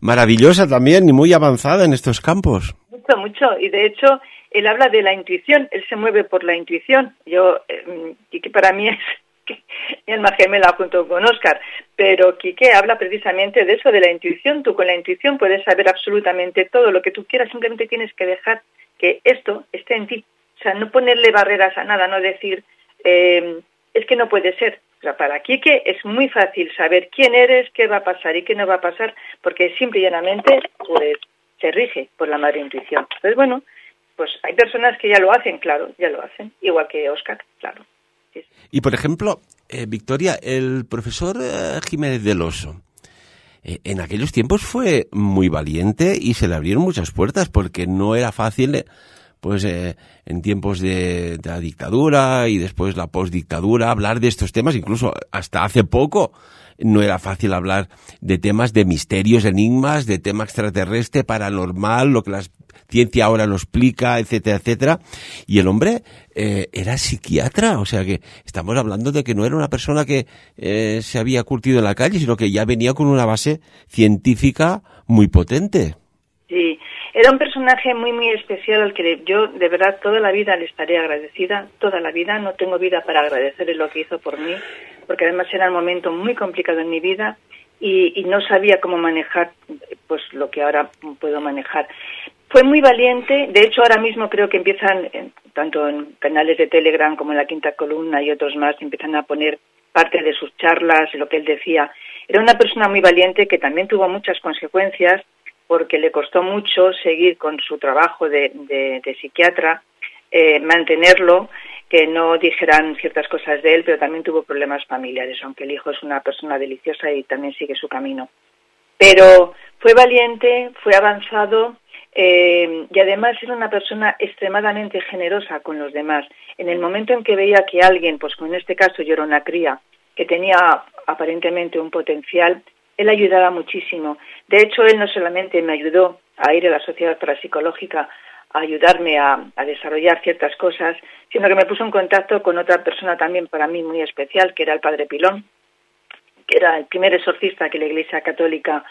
maravillosa también y muy avanzada en estos campos. Mucho, mucho. Y de hecho, él habla de la intuición. Él se mueve por la intuición. Yo, eh, y que para mí es mi alma gemela junto con Oscar. Pero Quique habla precisamente de eso, de la intuición. Tú con la intuición puedes saber absolutamente todo lo que tú quieras. Simplemente tienes que dejar que esto esté en ti. O sea, no ponerle barreras a nada, no decir... Eh, es que no puede ser. O sea, para Quique es muy fácil saber quién eres, qué va a pasar y qué no va a pasar, porque simple y llanamente pues, se rige por la madre intuición. Entonces, bueno, pues hay personas que ya lo hacen, claro, ya lo hacen, igual que Oscar, claro. Y por ejemplo, eh, Victoria, el profesor eh, Jiménez del Oso, eh, en aquellos tiempos fue muy valiente y se le abrieron muchas puertas porque no era fácil pues eh, en tiempos de, la dictadura y después la postdictadura, hablar de estos temas, incluso hasta hace poco no era fácil hablar de temas de misterios, enigmas, de tema extraterrestre, paranormal, lo que la ciencia ahora nos explica, etcétera, etcétera. Y el hombre eh, era psiquiatra, o sea que estamos hablando de que no era una persona que eh, se había curtido en la calle, sino que ya venía con una base científica muy potente. Sí, era un personaje muy, muy especial al que yo de verdad toda la vida le estaré agradecida, toda la vida. No tengo vida para agradecerle lo que hizo por mí, porque además era un momento muy complicado en mi vida y, no sabía cómo manejar pues lo que ahora puedo manejar. Fue muy valiente, de hecho ahora mismo creo que empiezan, tanto en canales de Telegram como en la Quinta Columna y otros más, empiezan a poner parte de sus charlas, lo que él decía. Era una persona muy valiente que también tuvo muchas consecuencias porque le costó mucho seguir con su trabajo de, psiquiatra, eh, mantenerlo, que no dijeran ciertas cosas de él, pero también tuvo problemas familiares, aunque el hijo es una persona deliciosa y también sigue su camino. Pero fue valiente, fue avanzado eh, y además era una persona extremadamente generosa con los demás. En el momento en que veía que alguien, pues como en este caso yo era una cría, que tenía aparentemente un potencial, él ayudaba muchísimo. De hecho, él no solamente me ayudó a ir a la sociedad parapsicológica a ayudarme a, desarrollar ciertas cosas, sino que me puso en contacto con otra persona también para mí muy especial, que era el padre Pilón, que era el primer exorcista que la Iglesia Católica,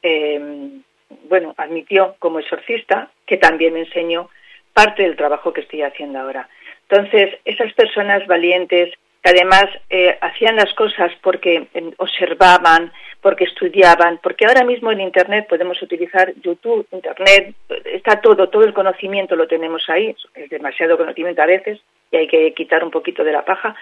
em, bueno, admitió como exorcista, que también me enseñó parte del trabajo que estoy haciendo ahora. Entonces, esas personas valientes que además eh, hacían las cosas porque em, observaban, porque estudiaban, porque ahora mismo en Internet podemos utilizar YouTube, Internet, está todo, todo el conocimiento lo tenemos ahí, es demasiado conocimiento a veces y hay que quitar un poquito de la paja,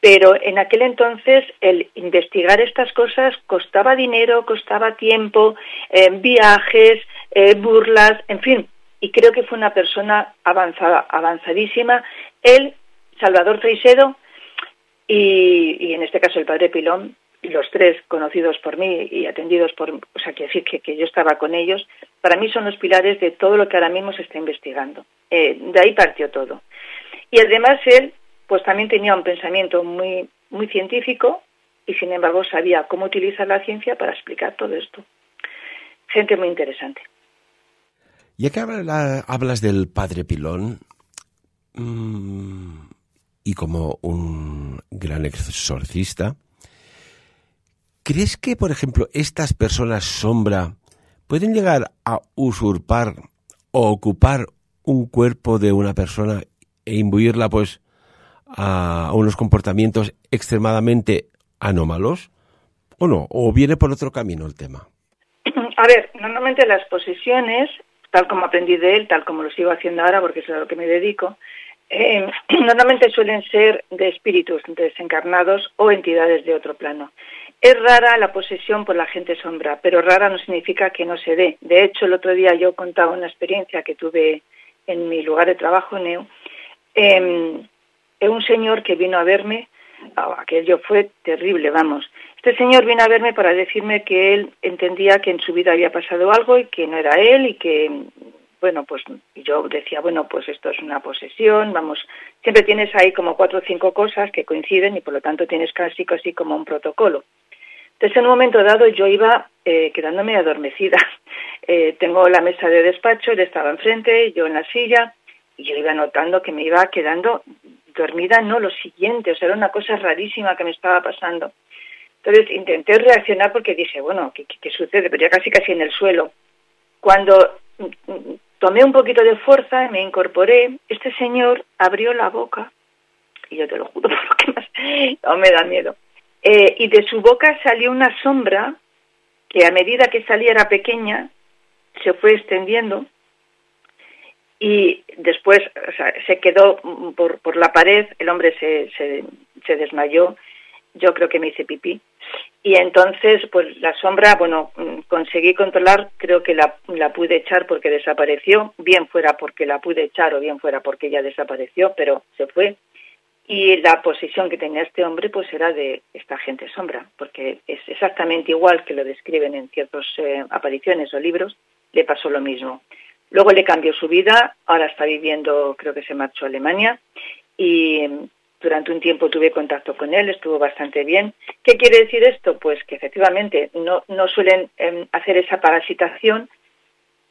pero en aquel entonces el investigar estas cosas costaba dinero, costaba tiempo, eh, viajes, eh, burlas, en fin, y creo que fue una persona avanzada, avanzadísima. Él, Salvador Freisedo, y, en este caso el padre Pilón, los tres conocidos por mí y atendidos por, o sea, que decir que, que yo estaba con ellos, para mí son los pilares de todo lo que ahora mismo se está investigando. Eh, de ahí partió todo. Y además él, pues también tenía un pensamiento muy, muy científico y sin embargo sabía cómo utilizar la ciencia para explicar todo esto. Gente muy interesante. Ya que hablas del padre Pilón, mm, y como un gran exorcista, ¿crees que, por ejemplo, estas personas sombra pueden llegar a usurpar o ocupar un cuerpo de una persona e imbuirla, pues, a unos comportamientos extremadamente anómalos? ¿O no? ¿O viene por otro camino el tema? A ver, normalmente las posesiones, tal como aprendí de él, tal como lo sigo haciendo ahora, porque es a lo que me dedico, eh, normalmente suelen ser de espíritus desencarnados o entidades de otro plano. Es rara la posesión por la gente sombra, pero rara no significa que no se dé. De hecho, el otro día yo contaba una experiencia que tuve en mi lugar de trabajo, en EU, eh, un señor que vino a verme, oh, aquello fue terrible, vamos. Este señor vino a verme para decirme que él entendía que en su vida había pasado algo y que no era él y que bueno, pues yo decía, bueno, pues esto es una posesión, vamos, siempre tienes ahí como cuatro o cinco cosas que coinciden y por lo tanto tienes casi casi como un protocolo. Entonces en un momento dado yo iba eh, quedándome adormecida. Eh, tengo la mesa de despacho, él estaba enfrente, yo en la silla, y yo iba notando que me iba quedando dormida, no lo siguiente, o sea, era una cosa rarísima que me estaba pasando. Entonces intenté reaccionar porque dije, bueno, ¿qué, qué sucede? Pero ya casi casi en el suelo. Cuando tomé un poquito de fuerza, me incorporé, este señor abrió la boca, y yo te lo juro por lo que más, no me da miedo, eh, y de su boca salió una sombra que a medida que salía era pequeña, se fue extendiendo y después se quedó por, por la pared, el hombre se, se, se desmayó, yo creo que me hice pipí y entonces, pues la sombra, bueno, mm, conseguí controlar, creo que la, la, pude echar porque desapareció, bien fuera porque la pude echar o bien fuera porque ella desapareció, pero se fue. Y la posición que tenía este hombre, pues era de esta gente sombra, porque es exactamente igual que lo describen en ciertas eh, apariciones o libros, le pasó lo mismo. Luego le cambió su vida, ahora está viviendo, creo que se marchó a Alemania, y durante un tiempo tuve contacto con él, estuvo bastante bien. ¿Qué quiere decir esto? Pues que efectivamente no, no suelen em, hacer esa parasitación,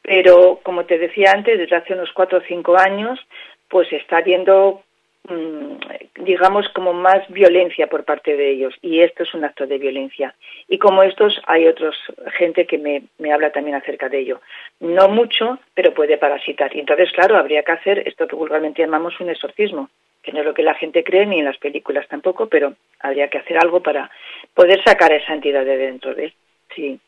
pero como te decía antes, desde hace unos cuatro o cinco años, pues está habiendo, mm, digamos, como más violencia por parte de ellos. Y esto es un acto de violencia. Y como estos, hay otros gente que me, me habla también acerca de ello. No mucho, pero puede parasitar. Y entonces, claro, habría que hacer esto que vulgarmente llamamos un exorcismo que no es lo que la gente cree ni en las películas tampoco, pero habría que hacer algo para poder sacar a esa entidad de dentro de él. Sí.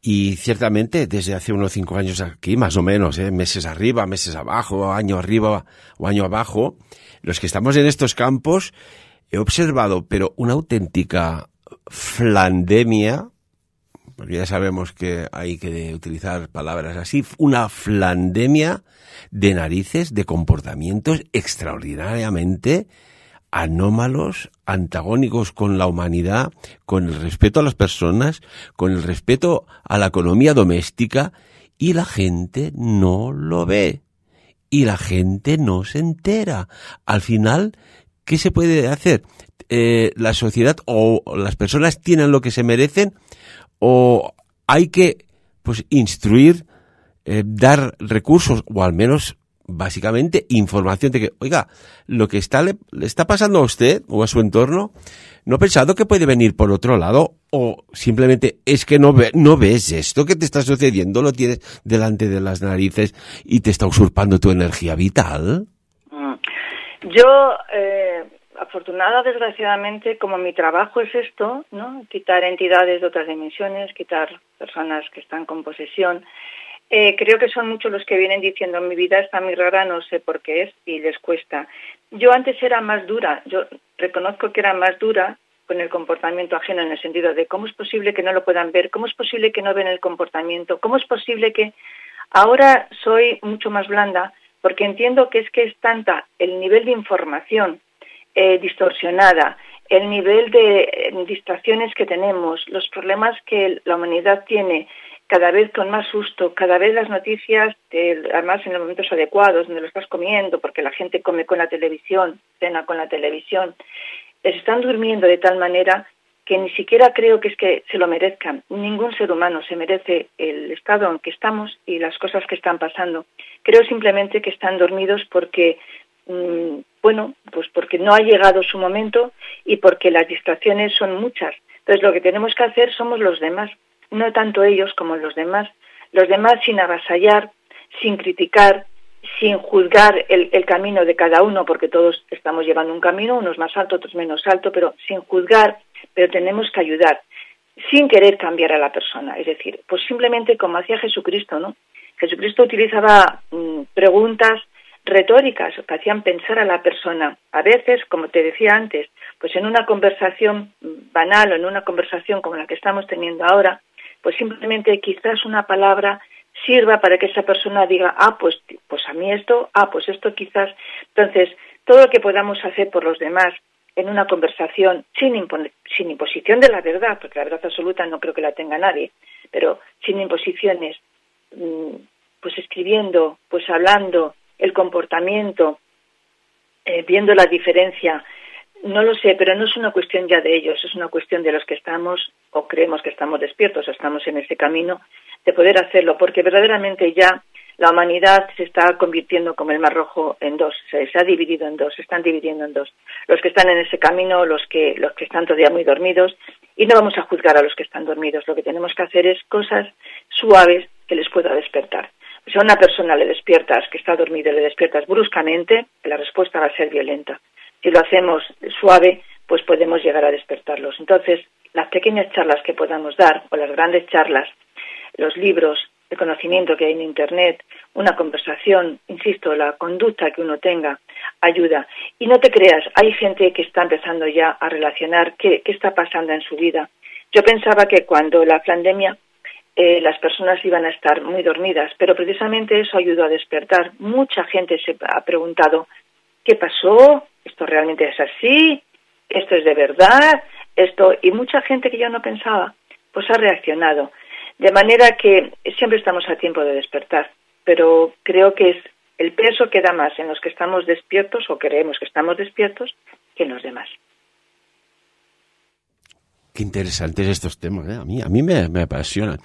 Y ciertamente desde hace unos cinco años aquí, más o menos, ¿eh? meses arriba, meses abajo, año arriba o año abajo, los que estamos en estos campos, he observado, pero una auténtica flandemia, porque ya sabemos que hay que utilizar palabras así, una flandemia de narices, de comportamientos extraordinariamente anómalos, antagónicos con la humanidad, con el respeto a las personas, con el respeto a la economía doméstica, y la gente no lo ve. Y la gente no se entera. Al final, ¿qué se puede hacer? Eh, la sociedad o las personas tienen lo que se merecen o hay que pues instruir eh, dar recursos o al menos básicamente información de que, oiga, lo que está le, está pasando a usted o a su entorno, ¿no ha pensado que puede venir por otro lado? ¿O simplemente es que no, ve, no ves esto que te está sucediendo, lo tienes delante de las narices y te está usurpando tu energía vital? Mm. Yo, eh, afortunada, desgraciadamente, como mi trabajo es esto, ¿no? Quitar entidades de otras dimensiones, quitar personas que están con posesión, eh, creo que son muchos los que vienen diciendo mi vida está muy rara, no sé por qué es y les cuesta. Yo antes era más dura, yo reconozco que era más dura con el comportamiento ajeno en el sentido de cómo es posible que no lo puedan ver, cómo es posible que no ven el comportamiento, cómo es posible que ahora soy mucho más blanda porque entiendo que es que es tanta el nivel de información eh, distorsionada, el nivel de eh, distracciones que tenemos, los problemas que la humanidad tiene, cada vez con más susto, cada vez las noticias, además en los momentos adecuados, donde lo estás comiendo, porque la gente come con la televisión, cena con la televisión, les están durmiendo de tal manera que ni siquiera creo que es que se lo merezcan. Ningún ser humano se merece el estado en que estamos y las cosas que están pasando. Creo simplemente que están dormidos porque, bueno, pues porque no ha llegado su momento y porque las distracciones son muchas. Entonces lo que tenemos que hacer somos los demás, no tanto ellos como los demás. Los demás sin avasallar, sin criticar, sin juzgar el, el, camino de cada uno, porque todos estamos llevando un camino, unos más alto, otros menos alto, pero sin juzgar, pero tenemos que ayudar, sin querer cambiar a la persona. Es decir, pues simplemente como hacía Jesucristo, ¿no? Jesucristo utilizaba mm, preguntas retóricas que hacían pensar a la persona. A veces, como te decía antes, pues en una conversación banal o en una conversación como la que estamos teniendo ahora, pues simplemente quizás una palabra sirva para que esa persona diga, ah, pues, pues a mí esto, ah, pues esto quizás. Entonces, todo lo que podamos hacer por los demás en una conversación sin, sin imposición de la verdad, porque la verdad absoluta no creo que la tenga nadie, pero sin imposiciones, mm, pues escribiendo, pues hablando, el comportamiento, eh, viendo la diferencia, no lo sé, pero no es una cuestión ya de ellos, es una cuestión de los que estamos o creemos que estamos despiertos estamos en ese camino de poder hacerlo, porque verdaderamente ya la humanidad se está convirtiendo como el Mar Rojo en dos, se, ha dividido en dos, se están dividiendo en dos. Los que están en ese camino, los que, los que están todavía muy dormidos, y no vamos a juzgar a los que están dormidos. Lo que tenemos que hacer es cosas suaves que les pueda despertar. Si a una persona le despiertas que está dormido y le despiertas bruscamente, la respuesta va a ser violenta. Si lo hacemos suave, pues podemos llegar a despertarlos. Entonces, las pequeñas charlas que podamos dar o las grandes charlas los libros, el conocimiento que hay en Internet, una conversación, insisto, la conducta que uno tenga, ayuda. Y no te creas, hay gente que está empezando ya a relacionar qué, está pasando en su vida. Yo pensaba que cuando la pandemia eh, las personas iban a estar muy dormidas, pero precisamente eso ayudó a despertar. Mucha gente se ha preguntado, ¿qué pasó? ¿Esto realmente es así? ¿Esto es de verdad? Esto y mucha gente que yo no pensaba, pues ha reaccionado. De manera que siempre estamos a tiempo de despertar, pero creo que es el peso que da más en los que estamos despiertos o creemos que estamos despiertos que en los demás. Qué interesantes estos temas, ¿eh? a mí a mí me, me apasionan.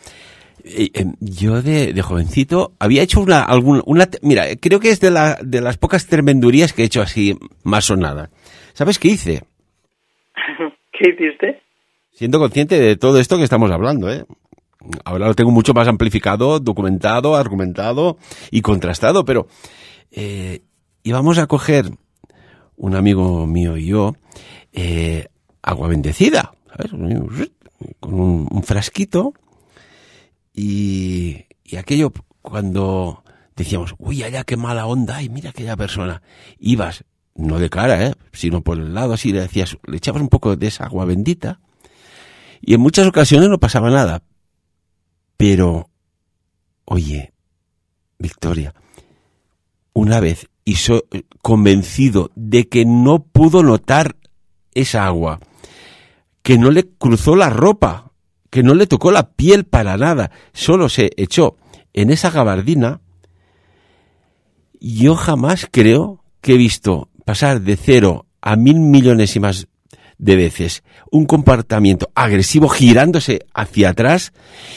Eh, em, yo de, jovencito había hecho una, alguna, una, mira, creo que es de, la, de las pocas tremendurías que he hecho así más sonada. ¿Sabes qué hice? ¿Qué hiciste? Siendo consciente de todo esto que estamos hablando, ¿eh? ahora lo tengo mucho más amplificado, documentado, argumentado y contrastado, pero eh, íbamos a coger un amigo mío y yo eh, agua bendecida, con un, frasquito. Y, aquello cuando decíamos, uy, allá qué mala onda, y mira aquella persona, ibas, no de cara, ¿eh? sino por el lado así, le decías, le echabas un poco de esa agua bendita, y en muchas ocasiones no pasaba nada, pero, oye, Victoria, una vez y soy convencido de que no pudo notar esa agua, que no le cruzó la ropa, que no le tocó la piel para nada, solo se echó en esa gabardina, yo jamás creo que he visto pasar de cero a mil millones y más de veces un comportamiento agresivo girándose hacia atrás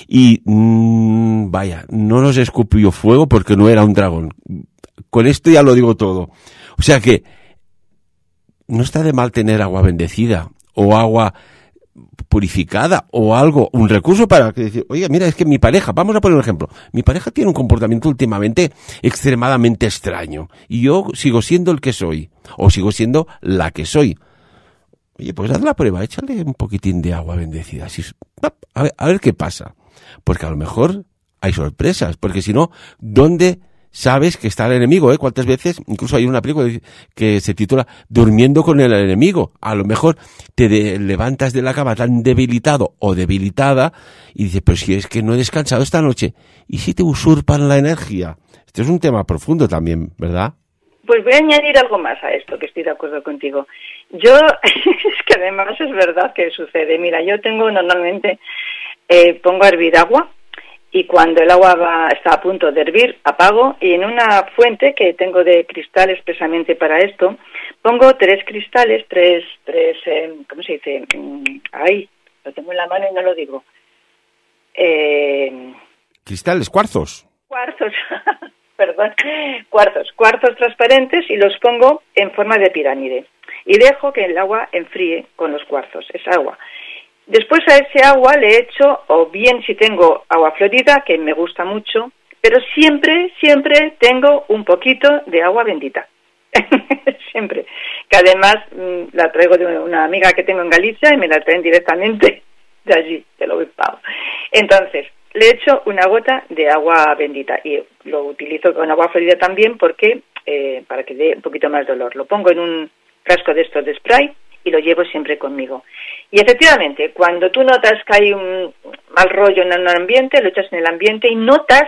y mm, vaya, no nos escupió fuego porque no era un dragón. Con esto ya lo digo todo. O sea que no está de mal tener agua bendecida o agua purificada o algo, un recurso para decir, oye, mira, es que mi pareja, vamos a poner un ejemplo, mi pareja tiene un comportamiento últimamente extremadamente extraño y yo sigo siendo el que soy o sigo siendo la que soy. Oye, pues haz la prueba, échale un poquitín de agua bendecida. Así, a, ver, a ver qué pasa. Porque a lo mejor hay sorpresas. Porque si no, ¿dónde sabes que está el enemigo? Eh? ¿Cuántas veces? Incluso hay una película que se titula Durmiendo con el enemigo. A lo mejor te levantas de la cama tan debilitado o debilitada y dices, pero si es que no he descansado esta noche. ¿Y si te usurpan la energía? Este es un tema profundo también, ¿verdad? Pues voy a añadir algo más a esto, que estoy de acuerdo contigo. Yo, es que además es verdad que sucede. Mira, yo tengo normalmente, eh, pongo a hervir agua y cuando el agua está a punto de hervir, apago y en una fuente que tengo de cristal expresamente para esto, pongo tres cristales, tres, tres, eh, ¿cómo se dice? Mm, ahí, lo tengo en la mano y no lo digo. Eh, cristales, cuarzos. Cuarzos, perdón, cuarzos, cuarzos transparentes y los pongo en forma de pirámide. Y dejo que el agua enfríe con los cuarzos, esa agua. Después a ese agua le echo, o bien si tengo agua florida, que me gusta mucho, pero siempre, siempre tengo un poquito de agua bendita. siempre. Que además mm, la traigo de una amiga que tengo en Galicia y me la traen directamente de allí, del obispado. Entonces, le echo una gota de agua bendita y lo utilizo con agua florida también porque eh, para que dé un poquito más dolor. Lo pongo en un frasco de estos de spray y lo llevo siempre conmigo. Y efectivamente, cuando tú notas que hay un mal rollo en el ambiente, lo echas en el ambiente y notas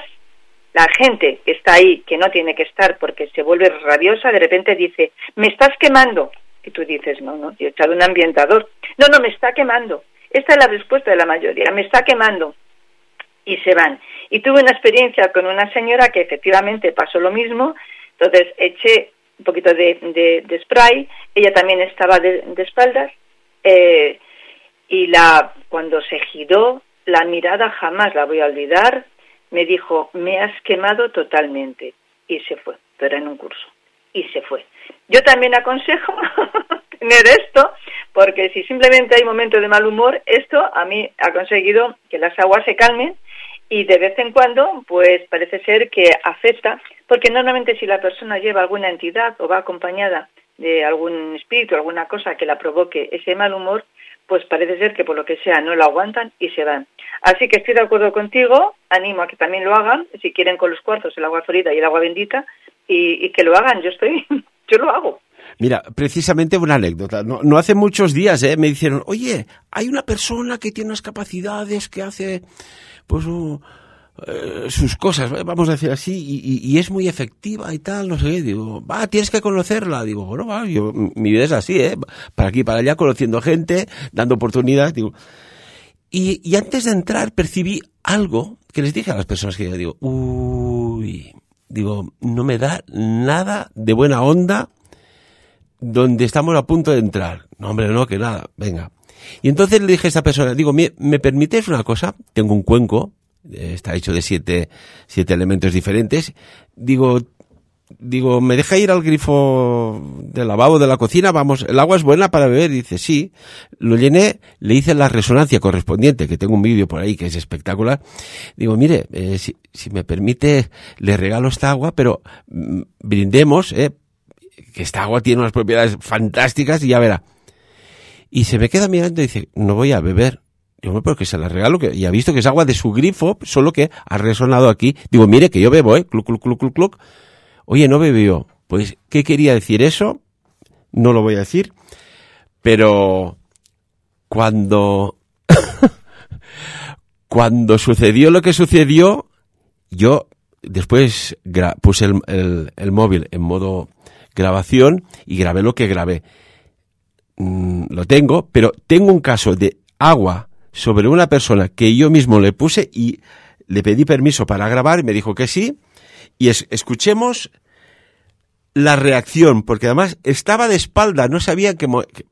la gente que está ahí, que no tiene que estar porque se vuelve rabiosa, de repente dice, me estás quemando. Y tú dices, no, no, yo he echado un ambientador. No, no, me está quemando. Esta es la respuesta de la mayoría, me está quemando. Y se van. Y tuve una experiencia con una señora que efectivamente pasó lo mismo, entonces eché un poquito de, de, spray, ella también estaba de, espaldas, eh, y la, cuando se giró, la mirada jamás la voy a olvidar, me dijo, me has quemado totalmente, y se fue, pero en un curso, y se fue. Yo también aconsejo tener esto, porque si simplemente hay momentos de mal humor, esto a mí ha conseguido que las aguas se calmen y de vez en cuando, pues parece ser que afecta, porque normalmente si la persona lleva alguna entidad o va acompañada de algún espíritu, alguna cosa que la provoque ese mal humor, pues parece ser que por lo que sea no lo aguantan y se van. Así que estoy de acuerdo contigo, animo a que también lo hagan, si quieren con los cuartos, el agua florida y el agua bendita, y, que lo hagan, yo estoy, yo lo hago. Mira, precisamente una anécdota. No, hace muchos días ¿eh? me dijeron, oye, hay una persona que tiene unas capacidades que hace pues eh, sus cosas, vamos a decir así, y, es muy efectiva y tal, no sé. Digo, va, tienes que conocerla. Digo, bueno, va, yo, mi vida es así, ¿eh? Para aquí, para allá, conociendo gente, dando oportunidades. Digo, y, antes de entrar percibí algo que les dije a las personas que yo digo, uy, digo, no me da nada de buena onda donde estamos a punto de entrar. No, hombre, no, que nada, venga. Y entonces le dije a esta persona, digo, ¿me, ¿me permites una cosa? Tengo un cuenco, está hecho de siete, siete elementos diferentes. Digo, digo, ¿me deja ir al grifo del lavabo de la cocina? Vamos, el agua es buena para beber. dice, sí. Lo llené, le hice la resonancia correspondiente, que tengo un vídeo por ahí que es espectacular. Digo, mire, eh, si, si, me permite, le regalo esta agua, pero mm, brindemos, eh, que esta agua tiene unas propiedades fantásticas y ya verá. Y se me queda mirando y dice, no voy a beber. Digo, porque se la regalo que, y ha visto que es agua de su grifo, solo que ha resonado aquí. Digo, mire que yo bebo, eh, cluc, cluc, cluc, cluc, cluc. Oye, no bebió. Pues, ¿qué quería decir eso? No lo voy a decir. Pero, cuando, cuando sucedió lo que sucedió, yo después puse el, el móvil en modo grabación y grabé lo que grabé. Mm, lo tengo, pero tengo un caso de agua sobre una persona que yo mismo le puse y le pedí permiso para grabar y me dijo que sí. Y escuchemos la reacción, porque además estaba de espalda, no sabía que...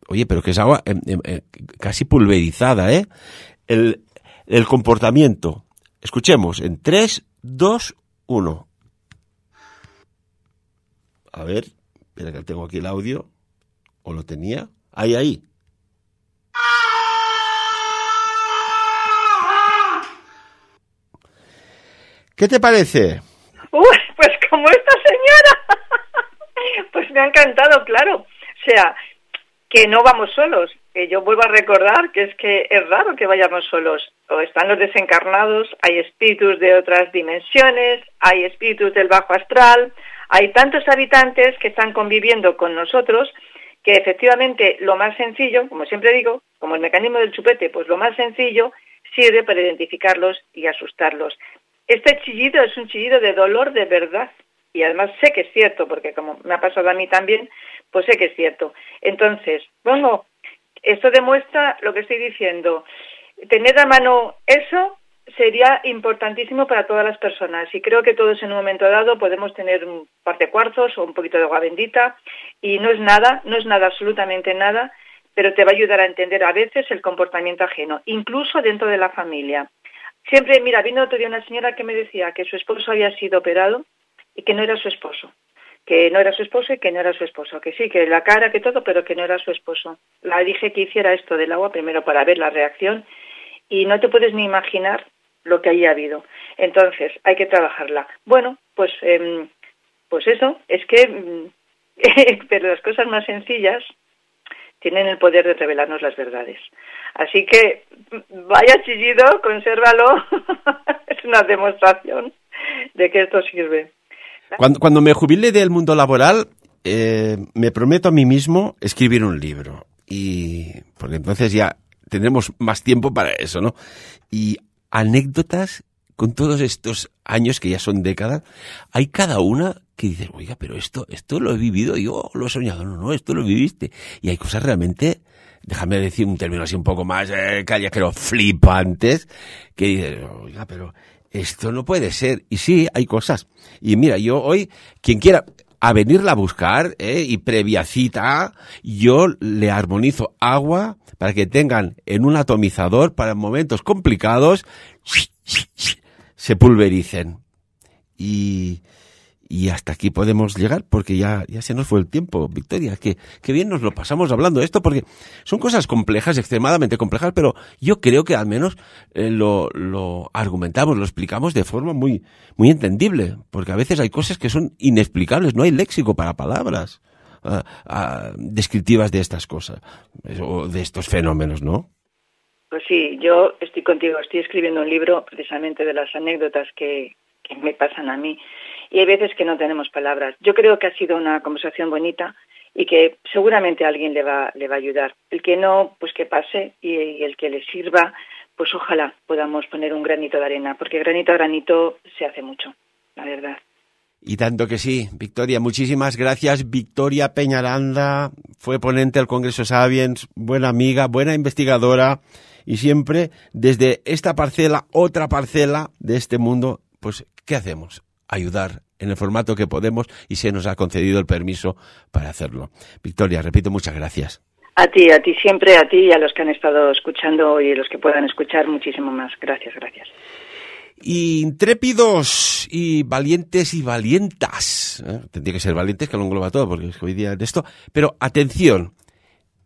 oye, pero que es agua em, em, eh, casi pulverizada, ¿eh? El, el comportamiento. Escuchemos en 3, 2, 1. A ver, espera que tengo aquí el audio. ¿O lo tenía? Ahí, ahí. ¿Qué te parece? Uy, pues como esta señora. pues me ha encantado, claro. O sea, que no vamos solos. Que yo vuelvo a recordar que es que es raro que vayamos solos. O están los desencarnados, hay espíritus de otras dimensiones, hay espíritus del bajo astral, hay tantos habitantes que están conviviendo con nosotros que efectivamente lo más sencillo, como siempre digo, como el mecanismo del chupete, pues lo más sencillo sirve para identificarlos y asustarlos. Este chillido es un chillido de dolor de verdad y además sé que es cierto, porque como me ha pasado a mí también, pues sé que es cierto. Entonces, bueno, esto demuestra lo que estoy diciendo. Tener a mano eso sería importantísimo para todas las personas y creo que todos en un momento dado podemos tener un par de cuarzos o un poquito de agua bendita y no es nada, no es nada, absolutamente nada, pero te va a ayudar a entender a veces el comportamiento ajeno, incluso dentro de la familia. Siempre, mira, vino otro día una señora que me decía que su esposo había sido operado y que no era su esposo, que no era su esposo y que no era su esposo, que sí, que la cara, que todo, pero que no era su esposo. La dije que hiciera esto del agua primero para ver la reacción y no te puedes ni imaginar lo que haya habido. Entonces, hay que trabajarla. Bueno, pues, em, pues eso, es que, mm, pero las cosas más sencillas tienen el poder de revelarnos las verdades. Así que, vaya chillido, consérvalo, es una demostración de que esto sirve. Cuando, cuando me jubile del mundo laboral, eh, me prometo a mí mismo escribir un libro. Y porque entonces ya tendremos más tiempo para eso, ¿no? Y anécdotas con todos estos años que ya son décadas, hay cada una que dices, oiga, pero esto, esto lo he vivido yo, lo he soñado, no, no, esto lo viviste. Y hay cosas realmente, déjame decir un término así un poco más eh, callejero, flipantes, que dices, oiga, pero esto no puede ser. Y sí, hay cosas. Y mira, yo hoy, quien quiera, a venirla a buscar ¿eh? y previa cita, yo le armonizo agua para que tengan en un atomizador para momentos complicados se pulvericen. Y, y hasta aquí podemos llegar porque ya, ya se nos fue el tiempo, Victoria. Que, que bien nos lo pasamos hablando de esto porque son cosas complejas, extremadamente complejas, pero yo creo que al menos eh, lo, lo argumentamos, lo explicamos de forma muy, muy entendible. Porque a veces hay cosas que son inexplicables, no hay léxico para palabras ah, descriptivas de estas cosas o de estos fenómenos, ¿no? Pues sí, yo estoy contigo, estoy escribiendo un libro precisamente de las anécdotas que, que me pasan a mí y hay veces que no tenemos palabras. Yo creo que ha sido una conversación bonita y que seguramente alguien le va, le va a ayudar. El que no, pues que pase y, el que le sirva, pues ojalá podamos poner un granito de arena, porque granito a granito se hace mucho, la verdad. Y tanto que sí, Victoria, muchísimas gracias. Victoria Peñaranda fue ponente del Congreso Sabiens, buena amiga, buena investigadora y siempre desde esta parcela, otra parcela de este mundo, pues, ¿qué hacemos? Ayudar en el formato que podemos y se nos ha concedido el permiso para hacerlo. Victoria, repito, muchas gracias. A ti, a ti siempre, a ti y a los que han estado escuchando y los que puedan escuchar, muchísimo más. Gracias, gracias. Intrépidos y valientes y valientas. ¿eh? Tendría que ser valientes, que lo engloba todo, porque hoy día de esto. Pero atención,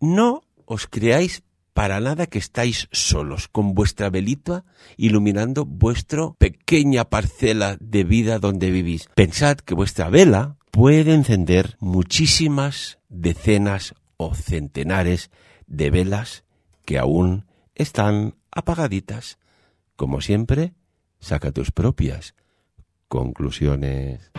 no os creáis para nada que estáis solos, con vuestra velita iluminando vuestra pequeña parcela de vida donde vivís. Pensad que vuestra vela puede encender muchísimas decenas o centenares de velas que aún están apagaditas. Como siempre, saca tus propias conclusiones.